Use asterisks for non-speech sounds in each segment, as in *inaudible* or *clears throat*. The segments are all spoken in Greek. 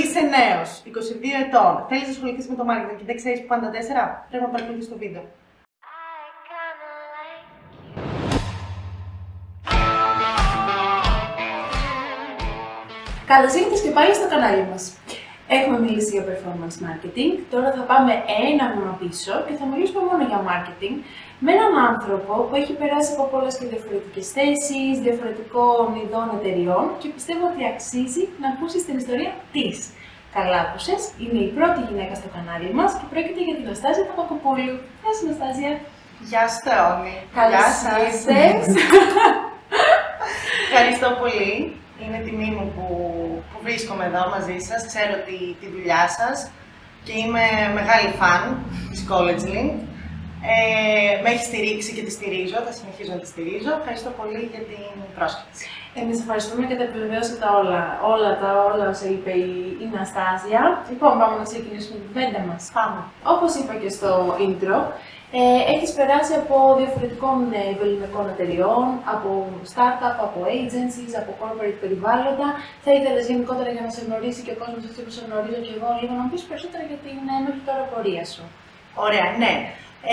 Είσαι νέος, 22 ετών, θέλεις να ασχοληθείς με το marketing και δεν ξέρεις που πάνε τα τέσσερα, πρέπει να παρακολουθείς το βίντεο. Καλώς ήρθατε και πάλι στο κανάλι μας. Έχουμε μιλήσει για performance marketing, τώρα θα πάμε ένα βήμα πίσω και θα μιλήσουμε μόνο για marketing με έναν άνθρωπο που έχει περάσει από πολλές και διαφορετικές θέσεις, διαφορετικών ειδών εταιριών και πιστεύω ότι αξίζει να ακούσει την ιστορία της. Καλά άκουσες, είναι η πρώτη γυναίκα στο κανάλι μας και πρόκειται για την Αστάζια Παπακοπούλου. Γεια σου Αστάζια. Γεια σου Θεόνη. Καλώς ήρθες. *laughs* Ευχαριστώ πολύ. Είναι τιμή μου που, που βρίσκομαι εδώ μαζί σας. Ξέρω τη, τη δουλειά σας και είμαι μεγάλη φαν της College Link. Ε, με έχεις στηρίξει και τη στηρίζω, θα συνεχίζω να τη στηρίζω. Ευχαριστώ πολύ για την πρόσκληση. Εμείς ευχαριστούμε και τα επιβεβαίωσε τα όλα, όλα τα όλα όσα είπε η, η Ναστάζια. Λοιπόν, πάμε να ξεκινήσουμε την κουβέντα μας. Πάμε. Όπως είπα και στο intro, ε, έχεις περάσει από διαφορετικών ε, βεληνικών εταιριών, από startup, από agencies, από corporate περιβάλλοντα. Θα ήθελες γενικότερα για να σε γνωρίσει και ο κόσμος έτσι που σε γνωρίζω και εγώ λίγο να μου πεις περισσότερα για την ε, μέχρι τώρα πορεία σου. Ωραία, ναι.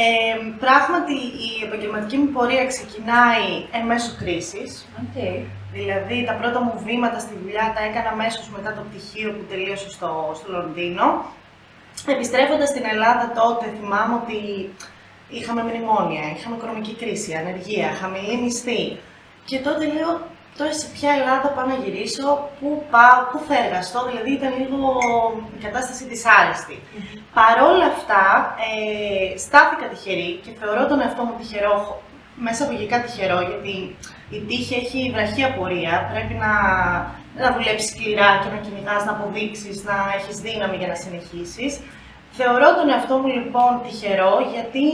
Ε, πράγματι η επαγγελματική μου πορεία ξεκινάει εν μέσω κρίσης. Okay. Δηλαδή τα πρώτα μου βήματα στη δουλειά τα έκανα αμέσως μετά το πτυχίο που τελείωσε στο, στο Λονδίνο. Επιστρέφοντας στην Ελλάδα τότε θυμάμαι ότι είχαμε μνημόνια, είχαμε οικονομική κρίση, ανεργία, χαμηλή μισθή. Και τότε λέω, τώρα σε ποια Ελλάδα πάω να γυρίσω, πού πάω, πού θα εργαστώ, δηλαδή ήταν λίγο η κατάσταση δυσάρεστη. Mm-hmm. Παρόλα αυτά, ε, στάθηκα τυχερή και θεωρώ τον εαυτό μου τυχερό, μέσα από τυχερό, γιατί η τύχη έχει βραχή απορία, πρέπει να, να δουλέψεις σκληρά και να κυνηγά, να αποδείξεις, να έχεις δύναμη για να συνεχίσεις. Θεωρώ τον εαυτό μου λοιπόν τυχερό γιατί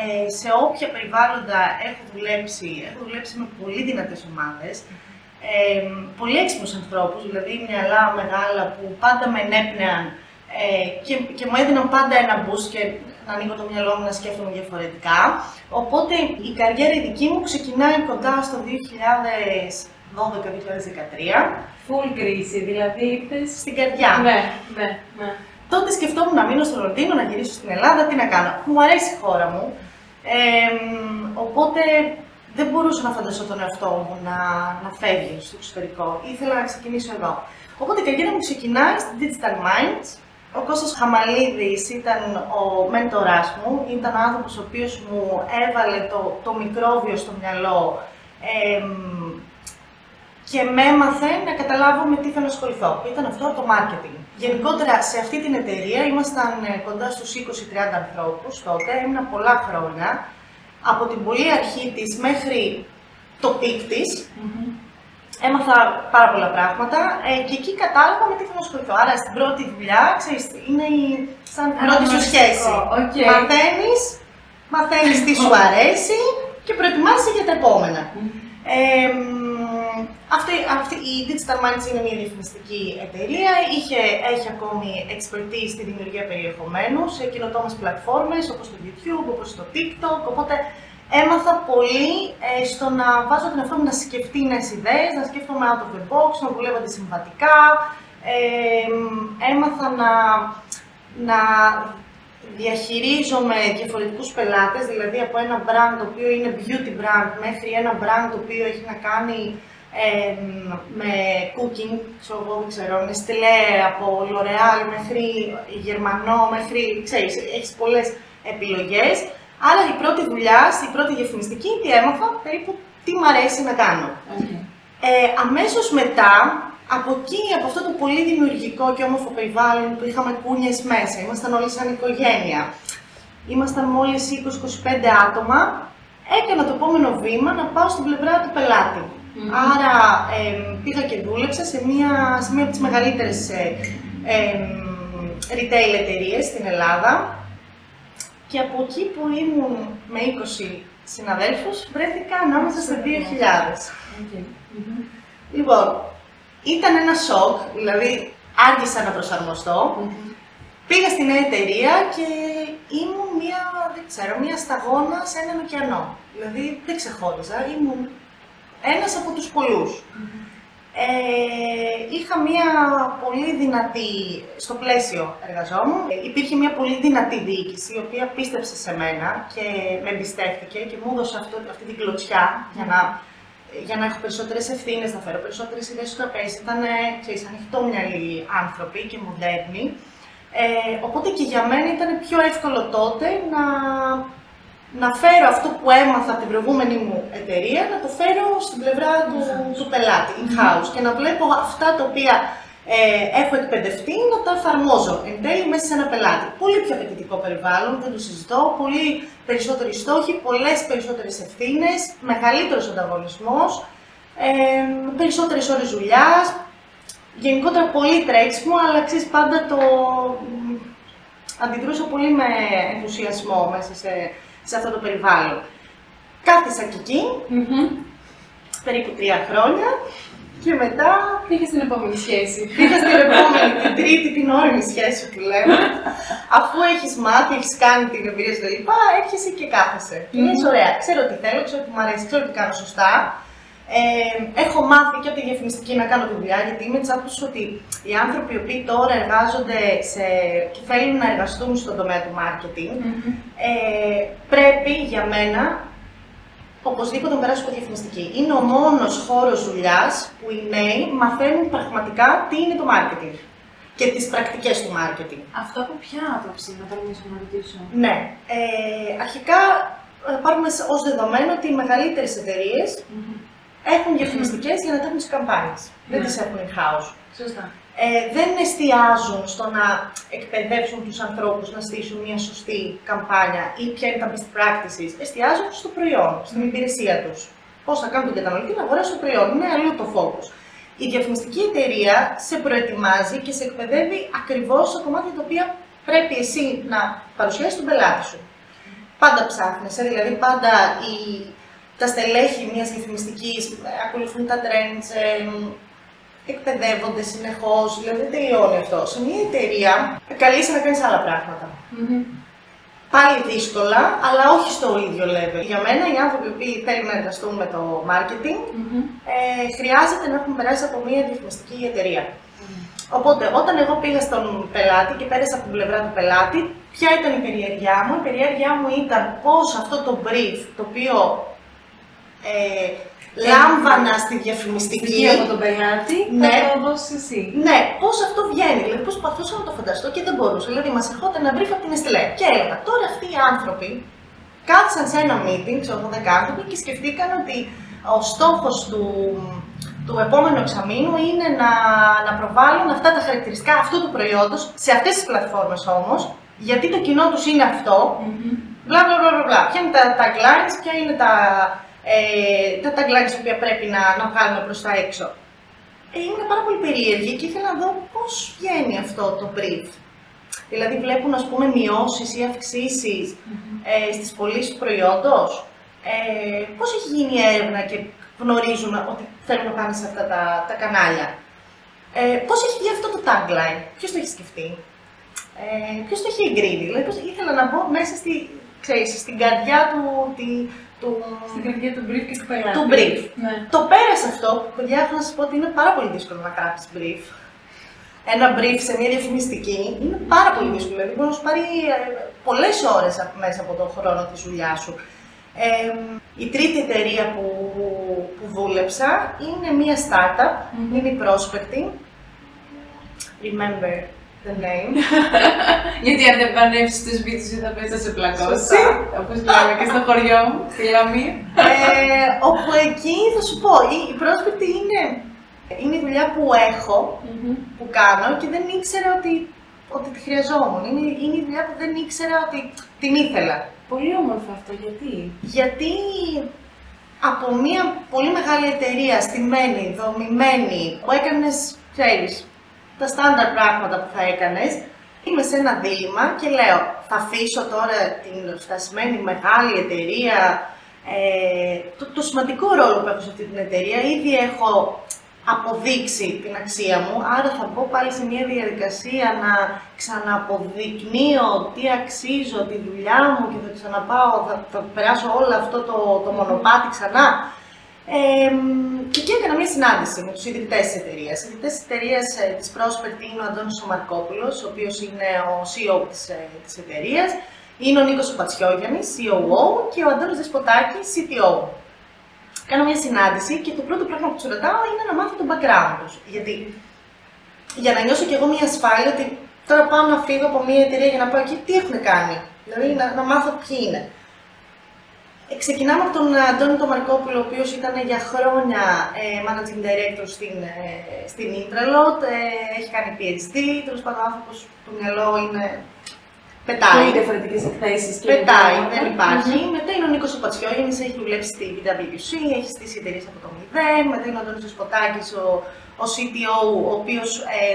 ε, σε όποια περιβάλλοντα έχω δουλέψει, έχω δουλέψει με πολύ δυνατές ομάδες, ε, πολύ έξυπνους ανθρώπους, δηλαδή μυαλά μεγάλα που πάντα με ενέπνεαν ε, και, και μου έδιναν πάντα ένα boost και να ανοίγω το μυαλό μου να σκέφτομαι διαφορετικά. Οπότε η καριέρα δική μου ξεκινάει κοντά στο 2012-2013. Full κρίση, δηλαδή ήρθες... Στην καρδιά. Ναι, ναι, ναι. Τότε σκεφτόμουν να μείνω στο Λονδίνο, να γυρίσω στην Ελλάδα, τι να κάνω. Μου αρέσει η χώρα μου. Ε, οπότε δεν μπορούσα να φανταστώ τον εαυτό μου να, να φεύγει στο εξωτερικό. Ήθελα να ξεκινήσω εδώ. Οπότε η καριέρα μου ξεκινάει στη Digital Minds. Ο Κώστας Χαμαλίδης ήταν ο μέντοράς μου, ήταν ο άνθρωπος ο οποίος μου έβαλε το, το μικρόβιο στο μυαλό ε, και με έμαθε να καταλάβω με τι θέλω να ασχοληθώ. Ήταν αυτό το marketing. Γενικότερα σε αυτή την εταιρεία ήμασταν ε, κοντά στους 20-30 ανθρώπους τότε, έμεινα πολλά χρόνια. Από την πολύ αρχή της μέχρι το peak της, έμαθα πάρα πολλά πράγματα ε, και εκεί κατάλαβα με τι θέλω να ασχοληθώ. Άρα στην πρώτη δουλειά, ξέρεις, είναι η, σαν πρώτη σου σχέση. Okay. Μαθαίνεις, μαθαίνεις τι σου *laughs* αρέσει και προετοιμάζεσαι για τα επόμενα. Ε, αυτή, αυτή, η Digital Minds είναι μια διαφημιστική εταιρεία, είχε, έχει ακόμη expertise στη δημιουργία περιεχομένου σε καινοτόμες πλατφόρμες όπως το YouTube, όπως το TikTok, οπότε έμαθα πολύ ε, στο να βάζω την εαυτό μου να σκεφτεί νέες ιδέες, να σκέφτομαι out of the box, να δουλεύω αντισυμβατικά, ε, έμαθα να, να διαχειρίζομαι διαφορετικούς πελάτες, δηλαδή από ένα brand το οποίο είναι beauty brand μέχρι ένα brand το οποίο έχει να κάνει ε, με cooking, ξέρω εγώ, δεν ξέρω, στελέ από L'Oreal μέχρι Γερμανό, μέχρι, ξέρεις, έχεις πολλές επιλογές. Άρα η πρώτη δουλειά, η πρώτη διαφημιστική, τι έμαθα, περίπου τι μου αρέσει να κάνω. Okay. Ε, αμέσως μετά, από εκεί, από αυτό το πολύ δημιουργικό και όμορφο περιβάλλον που είχαμε κούνιες μέσα, ήμασταν όλοι σαν οικογένεια, ήμασταν μόλις 20-25 άτομα, έκανα το επόμενο βήμα να πάω στην πλευρά του πελάτη. Άρα ε, πήγα και δούλεψα σε μία, σε μία από τις μεγαλύτερες ε, ε, retail εταιρείες στην Ελλάδα και από εκεί που ήμουν με 20 συναδέλφους βρέθηκα ανάμεσα στα 2.000. Okay. Λοιπόν, ήταν ένα σοκ, δηλαδή άργησα να προσαρμοστώ. Πήγα στην νέα εταιρεία και ήμουν μία, δεν ξέρω, μία σταγόνα σε έναν ωκεανό. Δηλαδή δεν ξεχώριζα, ήμουν ένας από τους πολλούς. ε, είχα μια πολύ δυνατή, στο πλαίσιο εργαζόμουν, ε, υπήρχε μια πολύ δυνατή διοίκηση, η οποία πίστεψε σε μένα και με εμπιστεύτηκε και μου έδωσε αυτό, αυτή την κλωτσιά για να, για να έχω περισσότερες ευθύνες, να φέρω περισσότερες ιδέες στο τραπέζι. Ήταν, ξέρεις, ανοιχτόμυαλοι άνθρωποι και μοντέρνοι. Ε, οπότε και για μένα ήταν πιο εύκολο τότε να να φέρω αυτό που έμαθα από την προηγούμενη μου εταιρεία, να το φέρω στην πλευρά του, του πελάτη, in-house, και να βλέπω αυτά τα οποία ε, έχω εκπαιδευτεί να τα εφαρμόζω. Εν τέλει μέσα σε ένα πελάτη. Πολύ πιο απαιτητικό περιβάλλον, δεν το συζητώ, πολύ περισσότεροι στόχοι, πολλές περισσότερες ευθύνες, μεγαλύτερος ανταγωνισμός, ε, περισσότερες ώρες δουλειάς, γενικότερα πολύ τρέξιμο, αλλά ξέρεις πάντα το αντιδρούσα πολύ με ενθουσιασμό μέσα σε σε αυτό το περιβάλλον. Κάθισα και εκεί, περίπου τρία χρόνια και μετά... Πήγα στην επόμενη σχέση. Πήγα στην επόμενη, την τρίτη, την όρημη σχέση που λέμε. Αφού έχεις μάθει, έχεις κάνει την εμπειρία σου κλπ, έρχεσαι και κάθεσαι. Mm-hmm. ωραία, ξέρω τι θέλω, ξέρω τι μου αρέσει, ξέρω τι κάνω σωστά. Ε, έχω μάθει και από τη διαφημιστική να κάνω τη δουλειά, γιατί είμαι της άποψης ότι οι άνθρωποι οι οποίοι τώρα εργάζονται σε, και θέλουν να εργαστούν στον τομέα του marketing, ε, πρέπει για μένα οπωσδήποτε να περάσουν από διαφημιστική. Είναι ο μόνος χώρος δουλειάς που οι νέοι μαθαίνουν πραγματικά τι είναι το marketing και τις πρακτικές του marketing. Αυτό από ποια άποψη, να τολμήσω να ρωτήσω. Ναι. Ε, αρχικά ε, πάρουμε ως δεδομένο ότι οι μεγαλύτερες έχουν διαφημιστικές για να τα έχουν τι καμπάνιες. Δεν τις έχουν in-house. Σωστά. Ε, δεν εστιάζουν στο να εκπαιδεύσουν τους ανθρώπους να στήσουν μια σωστή καμπάνια ή ποια είναι τα best practices. Εστιάζουν στο προϊόν, στην υπηρεσία τους. Πώς θα κάνουν τον καταναλωτή να αγοράσει το προϊόν. Είναι αλλού το focus. Η διαφημιστική εταιρεία σε προετοιμάζει και σε εκπαιδεύει ακριβώς στα κομμάτια τα οποία πρέπει εσύ να παρουσιάσεις τον πελάτη σου. Πάντα ψάχνεσαι, δηλαδή πάντα η τα στελέχη μιας διαφημιστική ακολουθούν τα trends, ε, εκπαιδεύονται συνεχώς, δηλαδή δεν τελειώνει αυτό. Σε μια εταιρεία καλείσαι να κάνεις άλλα πράγματα. Mm-hmm. Πάλι δύσκολα, αλλά όχι στο ίδιο level. Για μένα, οι άνθρωποι που θέλουν να εργαστούν με το marketing mm-hmm. ε, χρειάζεται να έχουν περάσει από μια διαφημιστική εταιρεία. Mm-hmm. Οπότε, όταν εγώ πήγα στον πελάτη και πέρασα από την πλευρά του πελάτη, ποια ήταν η περιέργειά μου; Η περιέργειά μου ήταν πώς αυτό το brief, το οποίο ε, λάμβανα στη διαφημιστική. από τον πελάτη, ναι. θα το δώσεις εσύ. Ναι, πώς αυτό βγαίνει. Δηλαδή, προσπαθούσα να το φανταστώ και δεν μπορούσα. Δηλαδή, μας ερχόταν ένα brief από την Εστιλέ. Και έλεγα, τώρα αυτοί οι άνθρωποι κάθισαν σε ένα meeting, ξέρω εγώ, άνθρωποι και σκεφτήκαν ότι ο στόχος του, του επόμενου εξαμήνου είναι να, να προβάλλουν αυτά τα χαρακτηριστικά αυτού του προϊόντος σε αυτές τις πλατφόρμες όμως, γιατί το κοινό τους είναι αυτό, mm-hmm. μπλα μπλα μπλα μπλα. Ποια είναι τα, τα ποια είναι τα, ε, τα taglines που πρέπει να, να βγάλουμε προς τα έξω. Ε, ήμουν πάρα πολύ περίεργη και ήθελα να δω πώς βγαίνει αυτό το brief. Δηλαδή βλέπουν ας πούμε μειώσεις ή αυξήσεις mm-hmm. ε, στις πωλήσεις του προϊόντος. Ε, πώς έχει γίνει η έρευνα και γνωρίζουν ότι θέλουν να πάνε σε αυτά τα, τα κανάλια. Ε, πώς έχει βγει αυτό το tagline, ποιος το έχει σκεφτεί; Ε, ποιος το έχει εγκρίνει, δηλαδή πώς ήθελα να μπω μέσα στη, ξέρεις, στην καρδιά του, τη, του... Στην καρδιά του brief και του πελάτη. Του brief. Ναι. Το πέρασε αυτό, που παιδιά έχω να σας πω ότι είναι πάρα πολύ δύσκολο να γράψεις brief. Ένα brief σε μια διαφημιστική είναι πάρα πολύ δύσκολο. Δηλαδή μπορείς να σου πάρει ε, πολλές ώρες μέσα από τον χρόνο της δουλειάς σου. Ε, η τρίτη εταιρεία που, που δούλεψα είναι μια startup, mm-hmm. είναι η Prospecting. Remember the name. *laughs* Γιατί αν δεν πανεύσει στο σπίτι σου θα πέσει σε πλακώσει. Όπως λέμε και στο χωριό μου, στη Λαμή. ε, όπου εκεί θα σου πω, η, η πρόσπεκτη είναι, είναι η δουλειά που εχω που κάνω και δεν ήξερα ότι, ότι τη χρειαζόμουν. Είναι, είναι η δουλειά που δεν ήξερα ότι την ήθελα. Πολύ όμορφο αυτό, γιατί; Γιατί από μια πολύ μεγάλη εταιρεία, στημένη, δομημένη, που έκανες, ξέρεις, τα στάνταρ πράγματα που θα έκανες, είμαι σε ένα δίλημα και λέω θα αφήσω τώρα την φτασμένη μεγάλη εταιρεία, ε, το, το σημαντικό ρόλο που έχω σε αυτή την εταιρεία, ήδη έχω αποδείξει την αξία μου, άρα θα μπω πάλι σε μια διαδικασία να ξανααποδεικνύω τι αξίζω, τη δουλειά μου και θα ξαναπάω, θα, θα περάσω όλο αυτό το, το μονοπάτι ξανά. Ε, και εκεί έκανα μια συνάντηση με τους ιδρυτές της εταιρείας. Οι ιδρυτές της εταιρείας της Prosper είναι ο Αντώνης Ομαρκόπουλο, ο οποίος είναι ο CEO της εταιρείας. Είναι ο Νίκος Πατσιόγιαννη, COO, και ο Αντώνης Δεσποτάκης, CTO. Κάνω μια συνάντηση και το πρώτο πράγμα που τους ρωτάω είναι να μάθω το background τους. Γιατί για να νιώσω κι εγώ μια ασφάλεια ότι τώρα πάω να φύγω από μια εταιρεία για να πάω εκεί, τι έχουν κάνει; Δηλαδή να, να μάθω ποιοι είναι. Ε, ξεκινάμε από τον Αντώνη τον Μαρκόπουλο, ο οποίος ήταν για χρόνια ε, managing director στην, ε, στην Intralot, ε, έχει κάνει PhD, τέλος πάντων άνθρωπος το μυαλό είναι Πετάει. Πολύ διαφορετικές εκθέσεις. Πετάει, δεν υπάρχει. Mm-hmm. Μετά είναι ο Νίκος Πατσιόγεννη, έχει δουλέψει στη PwC, έχει στήσει εταιρείες από το 0. Μετά είναι ο Αντώνης Σποτάκης, ο, ο CTO, ο οποίος ε,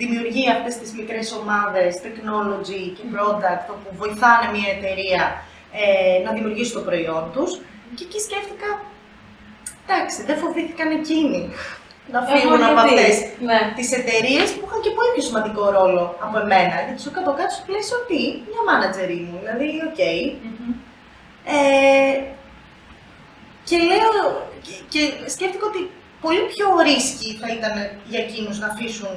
δημιουργεί αυτές τις μικρές ομάδες technology και product, όπου βοηθάνε μια εταιρεία ε, να δημιουργήσει το προϊόν τους. Και εκεί σκέφτηκα, εντάξει, δεν φοβήθηκαν εκείνοι να φύγουν από αυτές ναι. τις εταιρείες που είχαν και πολύ πιο σημαντικό ρόλο από εμένα. Γιατί στο κάτω κάτω στο πλαίσιο ότι μια μάνατζερ μου, δηλαδή, OK. Okay. Mm-hmm. Ε, και λέω, και, και σκέφτηκα ότι πολύ πιο risky θα ήταν για εκείνους να αφήσουν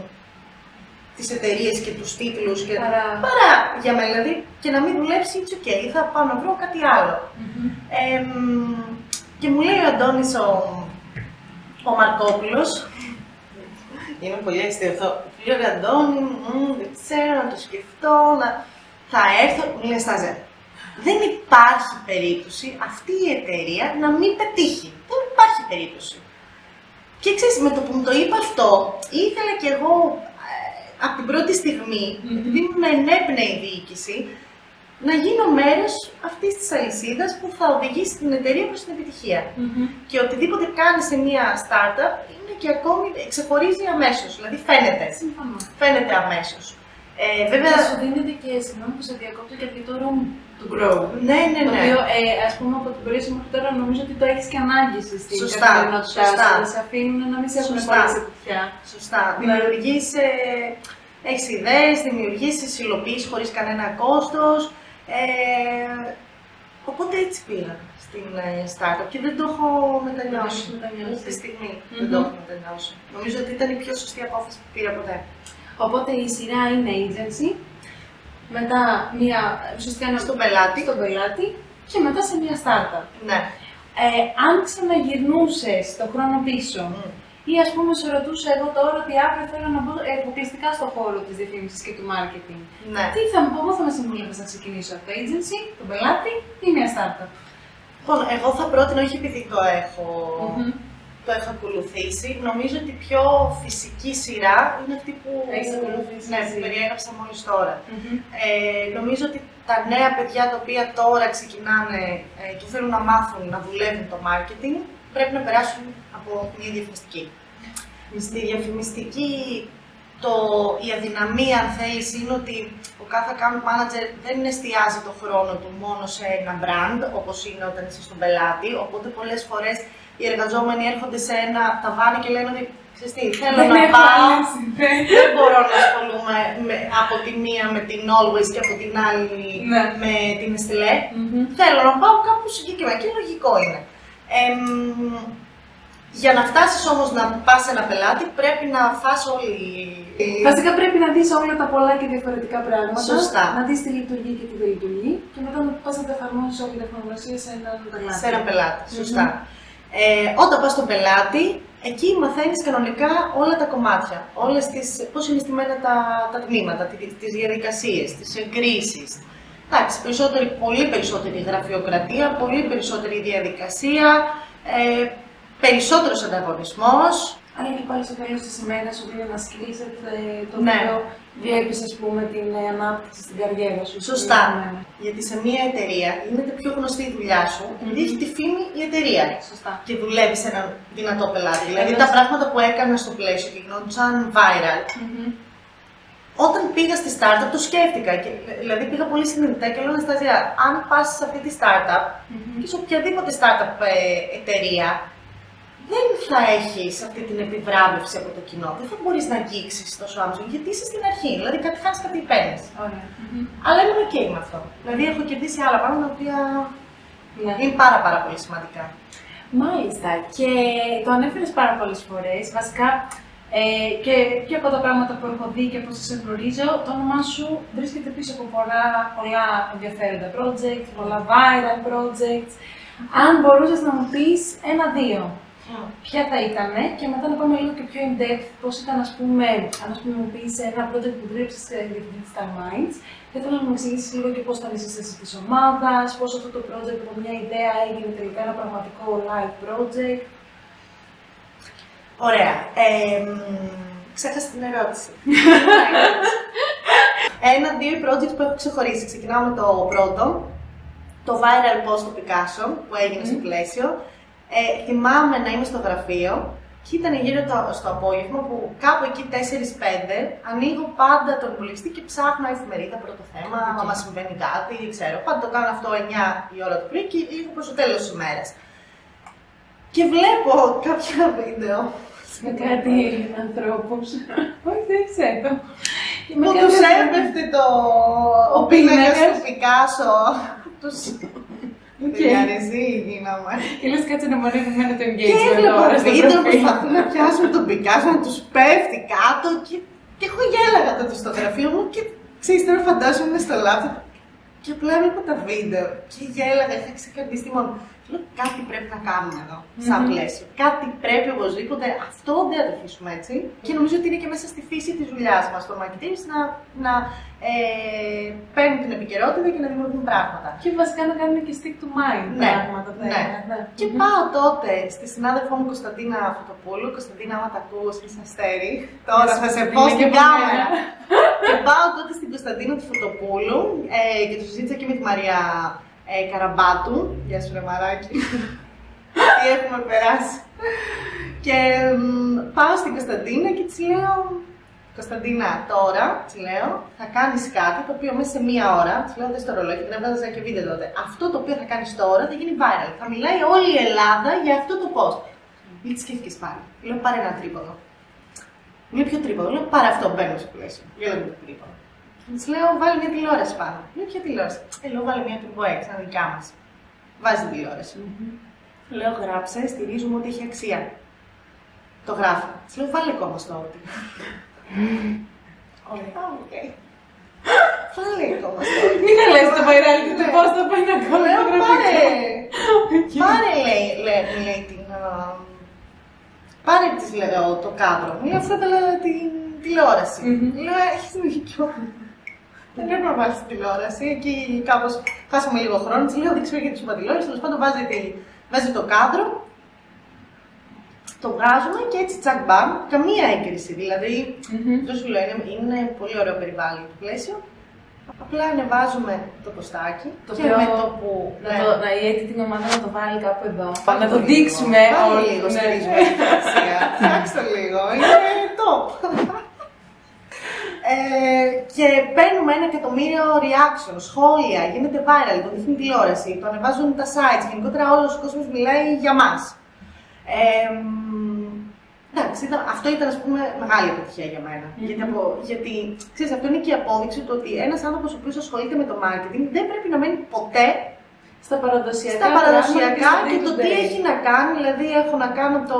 τις εταιρείες και τους τίτλους και... παρά. παρά για μένα. Δηλαδή και να μην δουλέψει, it's ok, θα πάω να βρω κάτι άλλο. Mm-hmm. Ε, και μου λέει ο Αντώνης ο ο Μαρκόπουλος. Είναι πολύ αστείο αυτό. Λέω Αντώνη, δεν ξέρω, να το σκεφτώ, να... θα έρθω. Μου λέει Στάζε, δεν υπάρχει περίπτωση αυτή η εταιρεία να μην πετύχει. Δεν υπάρχει περίπτωση. Και ξέρεις, με το που μου το είπα αυτό, ήθελα κι εγώ ε, από την πρώτη στιγμή, mm-hmm. επειδή με ενέπνεε η διοίκηση, να γίνω μέρος αυτής της αλυσίδας που θα οδηγήσει την εταιρεία προς την επιτυχία. Mm-hmm. Και οτιδήποτε κάνει σε μια startup είναι και ακόμη ξεχωρίζει αμέσως. Δηλαδή φαίνεται. Συμφωνώ. Φαίνεται αμέσως. Ε, βέβαια. Και σου δίνεται και συγγνώμη που σε διακόπτω γιατί το room to grow. Ναι, ναι, ναι. Το οποίο, ε, ας πούμε, από την πορεία μέχρι τώρα νομίζω ότι το έχεις και ανάγκη στην καθημερινότητά σου. Σε αφήνουν να μην σε έχουν πολύ σε κουτιά. Σωστά. Ναι. Δημιουργείς. Ε, έχεις ιδέες, δημιουργείς, υλοποιήσει χωρίς κανένα κόστος. Ε, οπότε έτσι πήγα στην ε, startup και δεν το έχω μετανιώσει. Αυτή τη στιγμή mm-hmm. δεν το έχω μετανιώσει. Νομίζω ότι ήταν η πιο σωστή απόφαση που πήρα ποτέ. Οπότε η σειρά είναι agency, μετά μια, ουσιαστικά ένα στον πελάτη. στον πελάτη και μετά σε μια startup. Ναι. Ε, αν ξαναγυρνούσε το χρόνο πίσω, mm. Ή ας πούμε, σε ρωτούσα εγώ τώρα ότι αύριο θέλω να μπω αποκλειστικά στον χώρο της διαφήμιση και του marketing. Ναι. Τι θα μου πω, θα με συμβούλευε να ξεκινήσω από το agency, τον πελάτη ή μια startup; Λοιπόν, εγώ θα πρότεινα, όχι επειδή το έχω, mm-hmm. Το έχω ακολουθήσει, νομίζω ότι η πιο φυσική σειρά είναι αυτή που, ναι, που περιέγραψα μόλις τώρα. Mm-hmm. Ε, νομίζω ότι τα νέα παιδιά τα οποία τώρα ξεκινάνε ε, και θέλουν να μάθουν να δουλεύουν το marketing, πρέπει να περάσουν από μια διαφημιστική. Στη διαφημιστική το, η αδυναμία, αν θέλεις, είναι ότι ο κάθε account manager δεν εστιάζει το χρόνο του μόνο σε ένα brand, όπως είναι όταν είσαι στον πελάτη. Οπότε πολλές φορές οι εργαζόμενοι έρχονται σε ένα ταβάνι και λένε ότι ξέρεις τι, θέλω να πάω, ναι. δεν μπορώ να ασχολούμαι με, από τη μία με την Always και από την άλλη ναι. με την Εστιλέ. Θέλω να πάω κάπου συγκεκριμένα και λογικό είναι. Ε, για να φτάσεις όμως να πας σε ένα πελάτη, πρέπει να φας όλη. Βασικά πρέπει να δεις όλα τα πολλά και διαφορετικά πράγματα. Σωστά. Να δεις τι λειτουργεί και τι δεν λειτουργεί και μετά να πας να τα εφαρμόσεις όλη την τεχνολογία σε έναν πελάτη. Σε έναν πελάτη, σωστά. Mm-hmm. Ε, όταν πας στον πελάτη, εκεί μαθαίνεις κανονικά όλα τα κομμάτια. Όλες τις, πώς είναι στημένα τα, τα τμήματα, τις διαδικασίες, τις εγκρίσεις. Εντάξει, περισσότερη, πολύ περισσότερη γραφειοκρατία, πολύ περισσότερη διαδικασία. Ε, περισσότερος ανταγωνισμός. Αλλά και πάλι στο τέλος της ημέρας ότι είναι ένα skillset το ναι. οποίο βλέπει την ε, ανάπτυξη στην καριέρα σου. Σωστά. Γιατί σε μια εταιρεία γίνεται πιο γνωστή η δουλειά σου, επειδή έχει τη φήμη η εταιρεία. Σωστά. Και δουλεύει σε έναν δυνατό πελάτη. Δηλαδή τα πράγματα που έκανα στο πλαίσιο και γινόντουσαν viral. Όταν πήγα στη startup το σκέφτηκα. Και, δηλαδή πήγα πολύ συνειδητά και λέω Αναστασία, αν πας σε αυτή τη startup mm-hmm. και σε οποιαδήποτε startup ε, εταιρεία, δεν θα έχεις αυτή την επιβράβευση από το κοινό. Δεν θα μπορείς να αγγίξεις τόσο άμεσο γιατί είσαι στην αρχή. Δηλαδή κάτι χάνεις, κάτι παίρνεις. Αλλά είμαι OK με αυτό. Δηλαδή έχω κερδίσει άλλα πράγματα τα οποία ναι. είναι πάρα, πάρα πολύ σημαντικά. Μάλιστα. Και το ανέφερες πάρα πολλές φορές. Βασικά, ε, και πιο από τα πράγματα που έχω δει και πώς σε γνωρίζω, το όνομά σου βρίσκεται πίσω από πολλά, πολλά ενδιαφέροντα projects, πολλά viral projects. Αν μπορούσες να μου πεις ένα-δύο, ποια θα ήταν και μετά να πάμε λίγο και πιο in depth πώς ήταν, ας πούμε, αν ας πούμε, μου πεις ένα project που δούλεψε για την Digital Minds. Θα ήθελα να μου εξηγήσεις λίγο και πώς ήταν η σύσταση της ομάδας, πώς αυτό το project από μια ιδέα έγινε τελικά ένα πραγματικό live project. Ωραία. Ε, ξέχασα την ερώτηση. *laughs* Ένα-δύο projects που έχω ξεχωρίσει. Ξεκινάω με το πρώτο, το viral post του Picasso που έγινε στο πλαίσιο. Ε, θυμάμαι να είμαι στο γραφείο και ήταν γύρω το, στο απόγευμα που κάπου εκεί 4-5 ανοίγω πάντα τον υπολογιστή και ψάχνω εφημερίδα πρώτο θέμα, okay. άμα συμβαίνει κάτι, δεν ξέρω. Πάντα το κάνω αυτό 9 η ώρα του πρωί και λίγο προς το τέλος της ημέρας. Και βλέπω κάποια βίντεο με κάτι ανθρώπους. Όχι, δεν ξέρω. Που τους έπεφτε το. Ο πίνακας του Πικάσο. *laughs* Του. Και αρέσει γίναμε. Και λες κάτσε να μωρεί που μένει το engagement. Και έβλεπα βίντεο που προσπαθούν να πιάσουν τον Πικάσο, να τους πέφτει κάτω. Και, και εγώ γέλαγα τότε στο γραφείο μου και ξέρεις τώρα φαντάζομαι στο λάθο. Και απλά έβλεπα τα βίντεο και γέλαγα, είχα ξεκαρδιστεί μόνο. Λέω κάτι πρέπει να κάνουμε εδώ, σαν mm-hmm. πλαίσιο. Κάτι πρέπει οπωσδήποτε. Αυτό δεν θα το αφήσουμε έτσι. Και νομίζω ότι είναι και μέσα στη φύση της δουλειάς μας το marketing να, να ε, παίρνουν την επικαιρότητα και να δημιουργούν πράγματα. Και βασικά να κάνουν και stick to mind ναι, πράγματα. Ναι. ναι. ναι. Και mm-hmm. πάω τότε στη συνάδελφό μου Κωνσταντίνα Φωτοπούλου. Κωνσταντίνα, άμα τα ακούω, είσαι αστέρι. Τώρα θα σε πω στην κάμερα. και πάω τότε στην Κωνσταντίνα του Φωτοπούλου ε, και τους συζήτησα και με τη Μαρία ε, Καραμπάτου. Γεια σου, ρε μαράκι. Τι έχουμε περάσει. Και πάω στην Κωνσταντίνα και της λέω, Κωνσταντίνα, τώρα, της λέω, θα κάνεις κάτι το οποίο μέσα σε μία ώρα, της λέω δεν στο ρολόι, δεν έβγαζα και βίντεο τότε. Αυτό το οποίο θα κάνεις τώρα θα γίνει viral. Θα μιλάει όλη η Ελλάδα για αυτό το post. Μην τη σκέφτηκες πάλι. Λέω πάρε ένα τρίποδο. Λέω πιο τρίποδο. Λέω πάρε αυτό, μπαίνω στο πλαίσιο. Λέω το τρίποδο. Της λέω, βάλει μια τηλεόραση πάνω. Λέω, ποια τηλεόραση. Ε, λέω, βάλει μια Turbo X, σαν δικιά μας. Βάζει την τηλεόραση. Mm-hmm. Λέω, γράψε, στηρίζουμε ότι έχει αξία. Το γράφω. Της λέω, βάλει ακόμα στο όρτι. *laughs* Ωραία, οκ. Βάλε ακόμα στο όρτι. Μην λες το και το πώ θα πάει να κάνω. Λέω, πάρε. *laughs* Πάρε, λέει, λέει, λέει την. Πάρε της λέω το κάδρο. Μου λέει, αυτά την τηλεόραση. Λέω, έχεις δίκιο. Δεν πρέπει να βάλει την τηλεόραση. Εκεί κάπως χάσαμε λίγο χρόνο. Της λέω: Δεν ξέρω γιατί σου είπα τηλεόραση. Τέλος πάντων βάζει, τη, βάζει το κάδρο. Το βγάζουμε και έτσι τσακ μπαμ. Καμία έγκριση. Δηλαδή, mm-hmm. το σου λέω είναι, είναι πολύ ωραίο περιβάλλον το πλαίσιο. Απλά ανεβάζουμε το ποστάκι το και με το που. Να, ναι. το, να η έτη την ομάδα να το βάλει κάπου εδώ. Πάμε να το δείξουμε. Πάλι λίγο, ναι. στηρίζουμε Φτιάξτε το λίγο. Είναι top. *laughs* Ε, και παίρνουμε ένα εκατομμύριο reaction, σχόλια, γίνεται viral, το δείχνει τηλεόραση, το ανεβάζουν τα sites, γενικότερα όλος ο κόσμος μιλάει για μας. Ε, εντάξει, ήταν, αυτό ήταν ας πούμε μεγάλη επιτυχία για μένα. Mm-hmm. Γιατί, από, γιατί ξέρεις, αυτό είναι και η απόδειξη του ότι ένας άνθρωπος ο οποίος ασχολείται με το marketing δεν πρέπει να μένει ποτέ στα παραδοσιακά, στα παραδοσιακά και, και το τι έχει να κάνει, δηλαδή έχω να κάνω το,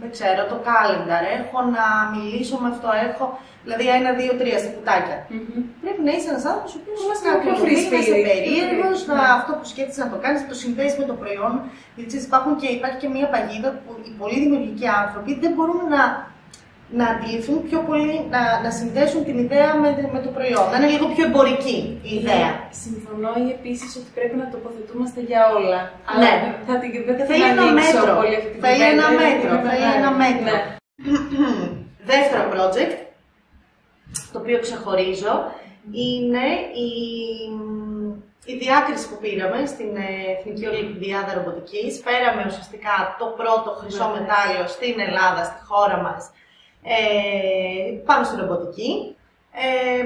δεν ξέρω, το calendar, έχω να μιλήσω με αυτό, έχω, δηλαδή ένα, δύο, τρία σε κουτάκια. Mm-hmm. Πρέπει να είσαι ένας άνθρωπος ο οποίος να πιο φρύσπη, να περίεργος, να ναι. αυτό που σκέφτεσαι να το κάνεις, να το συνδέσει με το προϊόν. Γιατί υπάρχουν και, υπάρχει και μια παγίδα που οι πολύ δημιουργικοί άνθρωποι δεν μπορούν να να αντιληφθούν πιο πολύ, να, να συνδέσουν την ιδέα με, με το προϊόν. Να είναι λίγο πιο εμπορική η ιδέα. Συμφωνώ επίσης ότι πρέπει να τοποθετούμαστε για όλα. Ναι. θα την δεν θα Θέλει ένα μέτρο. Θέλει ένα μέτρο. Θέλει ένα μέτρο. *clears throat* Δεύτερο project, το οποίο ξεχωρίζω, είναι η, η διάκριση που πήραμε στην ε, Εθνική Ολυμπιάδα Ρομποτικής. Φέραμε ουσιαστικά το πρώτο χρυσό ναι. μετάλλιο στην Ελλάδα, στη χώρα μας, ε, πάνω στην ρομποτική. Ε,